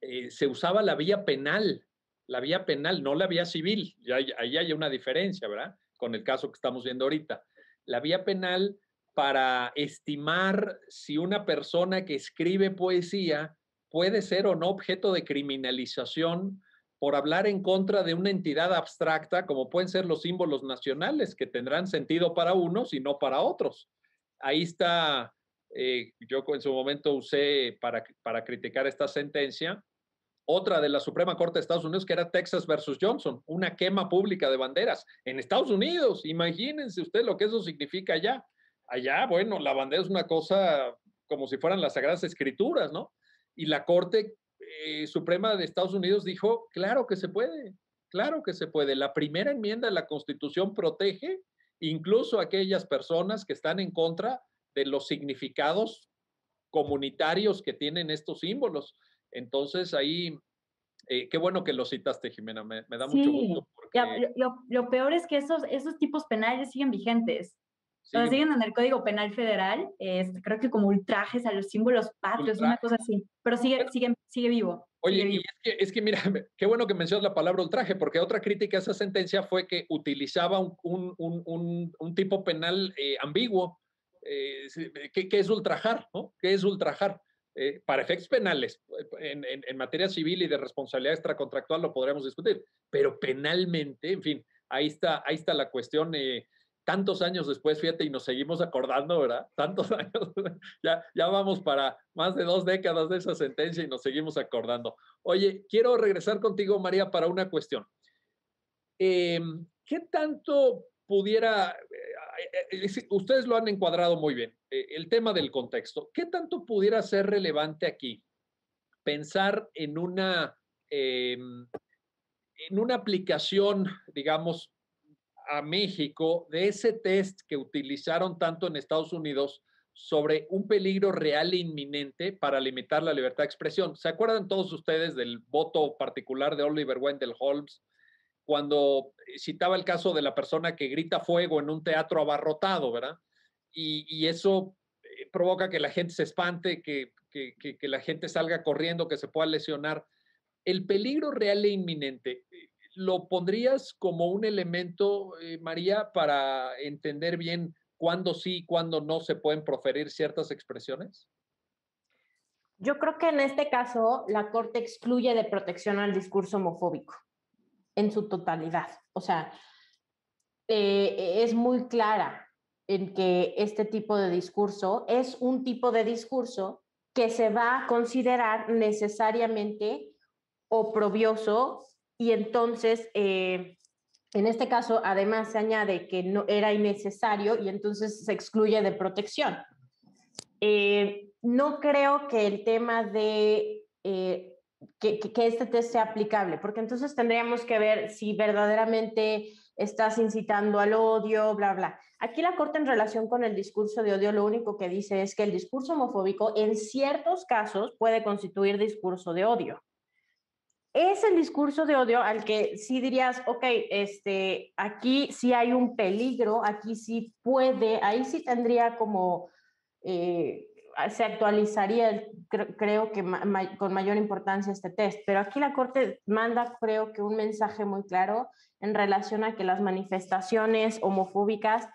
eh, se usaba la vía penal, la vía penal, no la vía civil. Ahí hay una diferencia, ¿verdad? Con el caso que estamos viendo ahorita. La vía penal para estimar si una persona que escribe poesía puede ser o no objeto de criminalización por hablar en contra de una entidad abstracta como pueden ser los símbolos nacionales, que tendrán sentido para unos y no para otros. Ahí está, eh, yo en su momento usé para, para criticar esta sentencia, otra de la Suprema Corte de Estados Unidos, que era Texas versus Johnson, una quema pública de banderas en Estados Unidos. Imagínense usted lo que eso significa allá. Allá, bueno, la bandera es una cosa como si fueran las Sagradas Escrituras, ¿no? Y la Corte eh, Suprema de Estados Unidos dijo, claro que se puede, claro que se puede. La primera enmienda de la Constitución protege incluso a aquellas personas que están en contra de los significados comunitarios que tienen estos símbolos. Entonces ahí, eh, qué bueno que lo citaste, Jimena, me, da mucho gusto. lo, peor es que esos, esos tipos penales siguen vigentes. siguen en el Código Penal Federal, creo que como ultrajes a los símbolos patrios, una cosa así, pero sigue, sigue, sigue vivo. Oye, es, que, mira, (laughs) qué bueno que mencionas la palabra ultraje, porque otra crítica a esa sentencia fue que utilizaba un, un, un, tipo penal eh, ambiguo. Eh, ¿qué, ¿qué, es ultrajar? ¿no? ¿Qué es ultrajar? Eh, para efectos penales, en, materia civil y de responsabilidad extracontractual lo podremos discutir, pero penalmente, en fin, ahí está, ahí está la cuestión. Eh, tantos años después, fíjate, y nos seguimos acordando, ¿verdad? (laughs) Tantos años, ya, ya vamos para más de dos décadas de esa sentencia y nos seguimos acordando. Oye, quiero regresar contigo, María, para una cuestión. Em, ¿Qué tanto pudiera, eh, eh, ustedes lo han encuadrado muy bien, eh, el tema del contexto. ¿Qué tanto pudiera ser relevante aquí pensar en una, em, en una aplicación, digamos, a México de ese test que utilizaron tanto en Estados Unidos sobre un peligro real e inminente para limitar la libertad de expresión. ¿Se acuerdan todos ustedes del voto particular de Oliver Wendell Holmes cuando eh, citaba el caso de la persona que grita fuego en un teatro abarrotado, ¿verdad? Y, eso eh, provoca que la gente se espante, que, la gente salga corriendo, que se pueda lesionar. El peligro real e inminente, eh, ¿lo pondrías como un elemento, María, para entender bien cuándo sí y cuándo no se pueden proferir ciertas expresiones? Yo creo que en este caso la Corte excluye de protección al discurso homofóbico en su totalidad. O sea, eh, es muy clara en que este tipo de discurso es un tipo de discurso que se va a considerar necesariamente oprobioso y entonces, eh, en este caso, además se añade que no era innecesario y entonces se excluye de protección. Eh, no creo que el tema de que, este test sea aplicable, porque entonces tendríamos que ver si verdaderamente estás incitando al odio, bla, bla. Aquí la Corte en relación con el discurso de odio lo único que dice es que el discurso homofóbico en ciertos casos puede constituir discurso de odio. Es el discurso de odio al que sí dirías, ok, este, aquí sí hay un peligro, aquí sí puede, ahí sí tendría como eh, se actualizaría, creo que con mayor importancia este test. Pero aquí la Corte manda, creo que un mensaje muy claro en relación a que las manifestaciones homofóbicas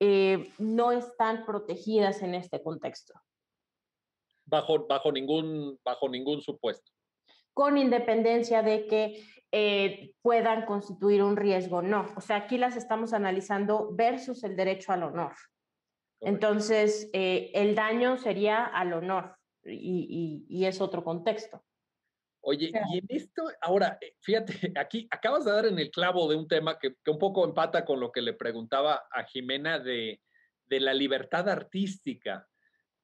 eh, no están protegidas en este contexto. Bajo, bajo, ningún, bajo ningún supuesto. Con independencia de que eh, puedan constituir un riesgo, no. O sea, aquí las estamos analizando versus el derecho al honor. Entonces, eh, el daño sería al honor y, es otro contexto. Oye, y en esto, ahora, eh, fíjate, (laughs) aquí acabas de dar en el clavo de un tema que, un poco empata con lo que le preguntaba a Jimena de, de la libertad artística,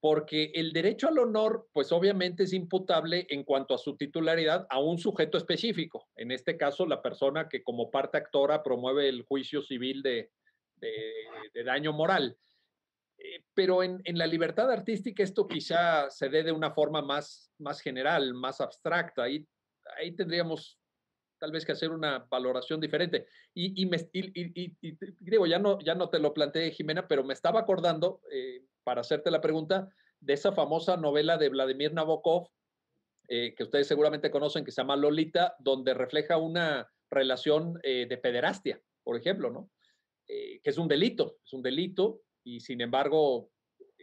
porque el derecho al honor, pues obviamente es imputable en cuanto a su titularidad a un sujeto específico, en este caso la persona que como parte actora promueve el juicio civil de, de daño moral. Eh, pero en, la libertad artística esto quizá se dé de una forma más, más general, más abstracta. Ahí, ahí tendríamos tal vez que hacer una valoración diferente. Y, y, me, digo, ya no, ya no te lo planteé, Jimena, pero me estaba acordando, eh, para hacerte la pregunta, de esa famosa novela de Vladimir Nabokov, eh, que ustedes seguramente conocen, que se llama Lolita, donde refleja una relación de pederastia, por ejemplo, ¿no? que es un delito, es un delito, y sin embargo,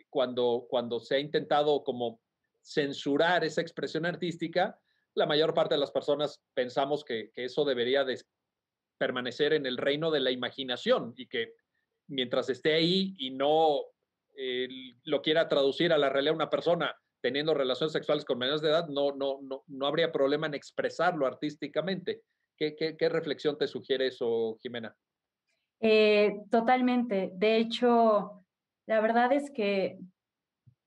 cuando, cuando se ha intentado como censurar esa expresión artística, la mayor parte de las personas pensamos que, eso debería de permanecer en el reino de la imaginación y que mientras esté ahí y no lo quiera traducir a la realidad una persona teniendo relaciones sexuales con menores de edad, no, no, no, no habría problema en expresarlo artísticamente. ¿Qué, qué, reflexión te sugiere eso, Jimena? Eh, totalmente. De hecho, la verdad es que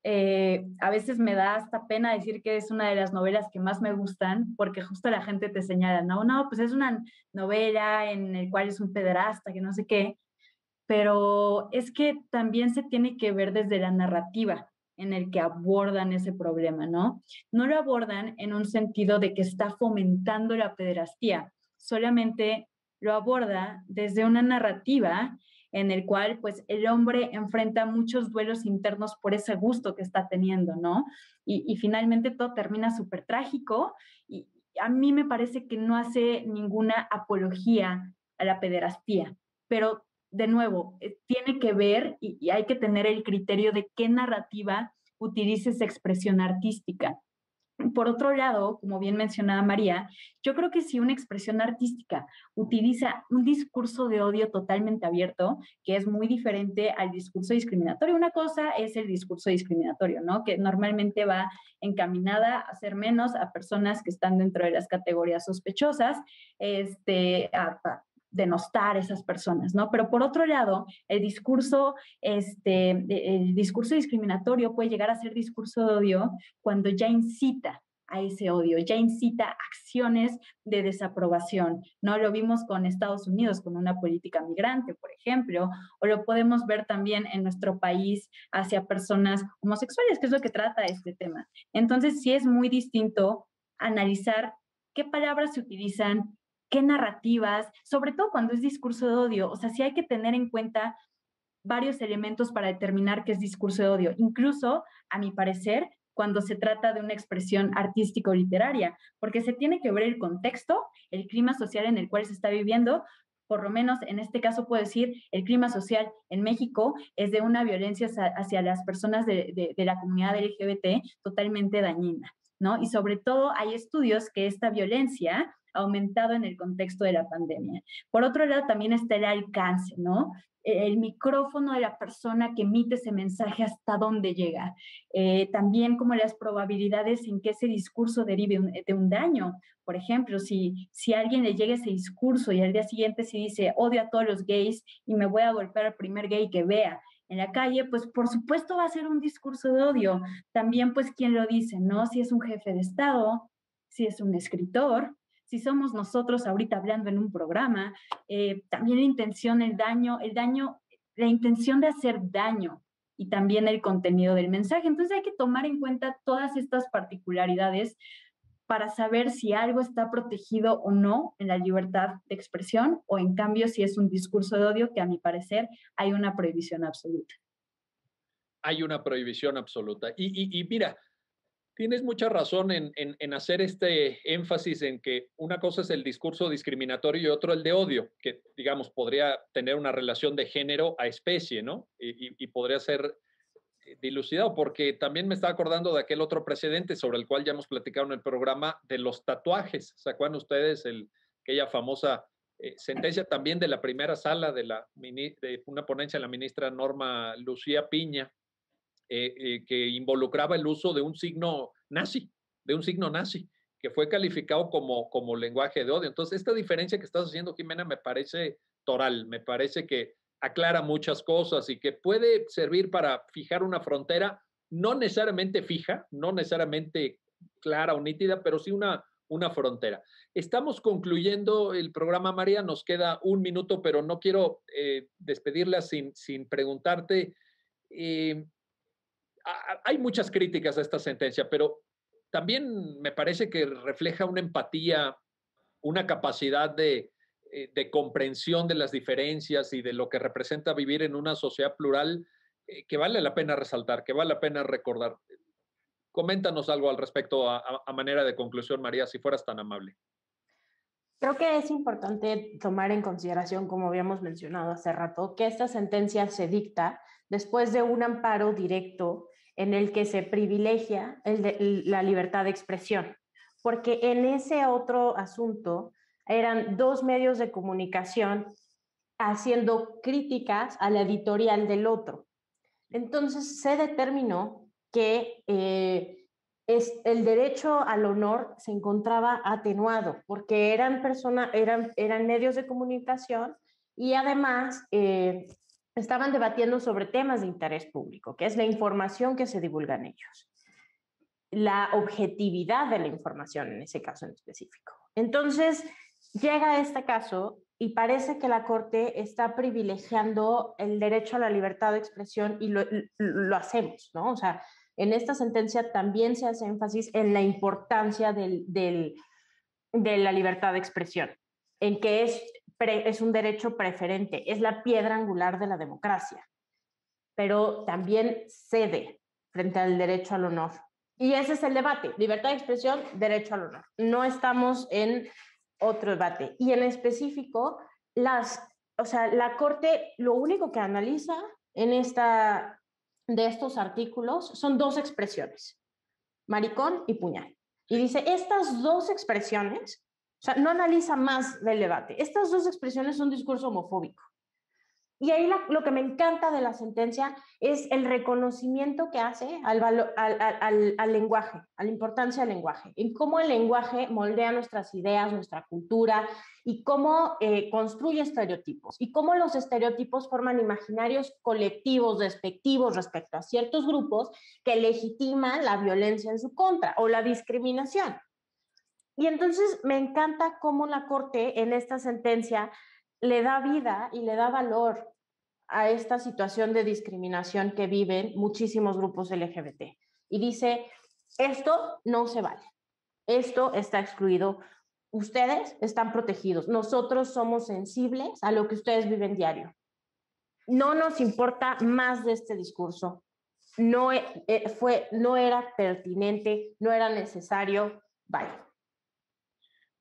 eh, a veces me da hasta pena decir que es una de las novelas que más me gustan, porque justo la gente te señala, no, no, pues es una novela en el cual es un pederasta, que no sé qué, pero es que también se tiene que ver desde la narrativa en el que abordan ese problema, ¿no? No lo abordan en un sentido de que está fomentando la pederastía, solamente lo aborda desde una narrativa en el cual pues el hombre enfrenta muchos duelos internos por ese gusto que está teniendo, ¿no? Y, y finalmente todo termina súper trágico y a mí me parece que no hace ninguna apología a la pederastía, pero de nuevo, eh, tiene que ver y, hay que tener el criterio de qué narrativa utilice esa expresión artística. Por otro lado, como bien mencionaba María, yo creo que si una expresión artística utiliza un discurso de odio totalmente abierto, que es muy diferente al discurso discriminatorio, una cosa es el discurso discriminatorio, ¿no? Que normalmente va encaminada a hacer menos a personas que están dentro de las categorías sospechosas, este, a, denostar a esas personas, ¿no? Pero por otro lado, el discurso, este, el discurso discriminatorio puede llegar a ser discurso de odio cuando ya incita a ese odio, ya incita acciones de desaprobación, ¿no? Lo vimos con Estados Unidos, con una política migrante, por ejemplo, o lo podemos ver también en nuestro país hacia personas homosexuales, que es lo que trata este tema. Entonces, sí es muy distinto analizar qué palabras se utilizan, qué narrativas, sobre todo cuando es discurso de odio. O sea, sí hay que tener en cuenta varios elementos para determinar qué es discurso de odio. Incluso, a mi parecer, cuando se trata de una expresión artística literaria, porque se tiene que ver el contexto, el clima social en el cual se está viviendo. Por lo menos en este caso puedo decir, el clima social en México es de una violencia hacia las personas de, de la comunidad LGBT totalmente dañina, ¿no? Y sobre todo hay estudios que esta violencia aumentado en el contexto de la pandemia. Por otro lado, también está el alcance, ¿no? el micrófono de la persona que emite ese mensaje hasta dónde llega. Eh, también como las probabilidades en que ese discurso derive de un daño. Por ejemplo, si, si a alguien le llega ese discurso y al día siguiente se dice odio a todos los gays y me voy a golpear al primer gay que vea en la calle, pues por supuesto va a ser un discurso de odio. También pues quién lo dice, ¿no? Si es un jefe de Estado, si es un escritor, si somos nosotros ahorita hablando en un programa, eh, también la intención, el daño, el daño, la intención de hacer daño y también el contenido del mensaje. Entonces hay que tomar en cuenta todas estas particularidades para saber si algo está protegido o no en la libertad de expresión o en cambio si es un discurso de odio que a mi parecer hay una prohibición absoluta. Hay una prohibición absoluta. Y, y mira, Tienes mucha razón en, hacer este énfasis en que una cosa es el discurso discriminatorio y otro el de odio, que digamos podría tener una relación de género a especie, ¿no? Y, podría ser dilucidado, porque también me estaba acordando de aquel otro precedente sobre el cual ya hemos platicado en el programa de los tatuajes. ¿Se acuerdan ustedes el, aquella famosa eh, sentencia también de la primera sala de, la, de una ponencia de la ministra Norma Lucía Piña, eh, eh, que involucraba el uso de un signo nazi, de un signo nazi, que fue calificado como, como lenguaje de odio. Entonces, esta diferencia que estás haciendo, Jimena, me parece toral, me parece que aclara muchas cosas y que puede servir para fijar una frontera, no necesariamente fija, no necesariamente clara o nítida, pero sí una, una frontera. Estamos concluyendo el programa, María, nos queda un minuto, pero no quiero eh, despedirla sin, sin preguntarte, hay muchas críticas a esta sentencia, pero también me parece que refleja una empatía, una capacidad eh, de, comprensión de las diferencias y de lo que representa vivir en una sociedad plural eh, que vale la pena resaltar, que vale la pena recordar. Coméntanos algo al respecto a, a manera de conclusión, María, si fueras tan amable. Creo que es importante tomar en consideración, como habíamos mencionado hace rato, que esta sentencia se dicta después de un amparo directo en el que se privilegia la libertad de expresión. porque en ese otro asunto eran dos medios de comunicación haciendo críticas a la editorial del otro. Entonces se determinó que eh, es, el derecho al honor se encontraba atenuado porque eran, persona, eran, eran medios de comunicación y además eh, estaban debatiendo sobre temas de interés público, que es la información que se divulga en ellos, la objetividad de la información en ese caso en específico. Entonces, llega este caso y parece que la Corte está privilegiando el derecho a la libertad de expresión y lo, hacemos, ¿no? O sea, en esta sentencia también se hace énfasis en la importancia de la libertad de expresión, en que es, es un derecho preferente, es la piedra angular de la democracia, pero también cede frente al derecho al honor. Y ese es el debate, libertad de expresión, derecho al honor. No estamos en otro debate. Y en específico, las, o sea, la Corte lo único que analiza en esta, de estos artículos son dos expresiones, maricón y puñal. Y dice, estas dos expresiones, sea, no analiza más del debate, estas dos expresiones son discurso homofóbico. Y ahí lo que me encanta de la sentencia es el reconocimiento que hace al, al, al, lenguaje, a la importancia del lenguaje, en cómo el lenguaje moldea nuestras ideas, nuestra cultura y cómo eh, construye estereotipos y cómo los estereotipos forman imaginarios colectivos, despectivos respecto a ciertos grupos que legitiman la violencia en su contra o la discriminación. Y entonces me encanta cómo la Corte en esta sentencia le da vida y le da valor a esta situación de discriminación que viven muchísimos grupos LGBT. Y dice, esto no se vale, esto está excluido, ustedes están protegidos, nosotros somos sensibles a lo que ustedes viven diario. No nos importa más de este discurso, no, eh, fue, no era pertinente, no era necesario, vaya.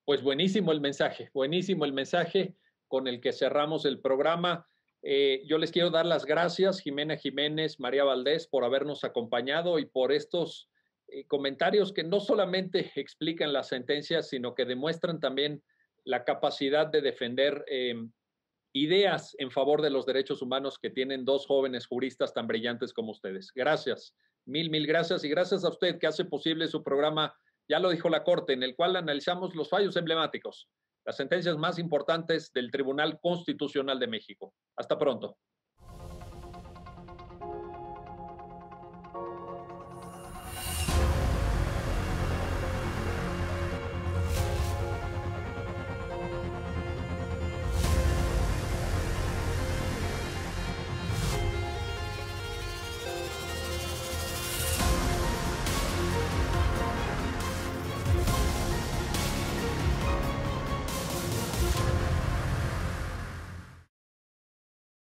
Pues buenísimo el mensaje, buenísimo el mensaje con el que cerramos el programa. Eh, yo les quiero dar las gracias, Jimena Jiménez, María Valdés, por habernos acompañado y por estos eh, comentarios que no solamente (laughs) explican las sentencias, sino que demuestran también la capacidad de defender em, ideas en favor de los derechos humanos que tienen dos jóvenes juristas tan brillantes como ustedes. Gracias, mil, mil gracias y gracias a usted que hace posible su programa, ya lo dijo la Corte, en el cual analizamos los fallos emblemáticos las sentencias más importantes del Tribunal Constitucional de México. Hasta pronto.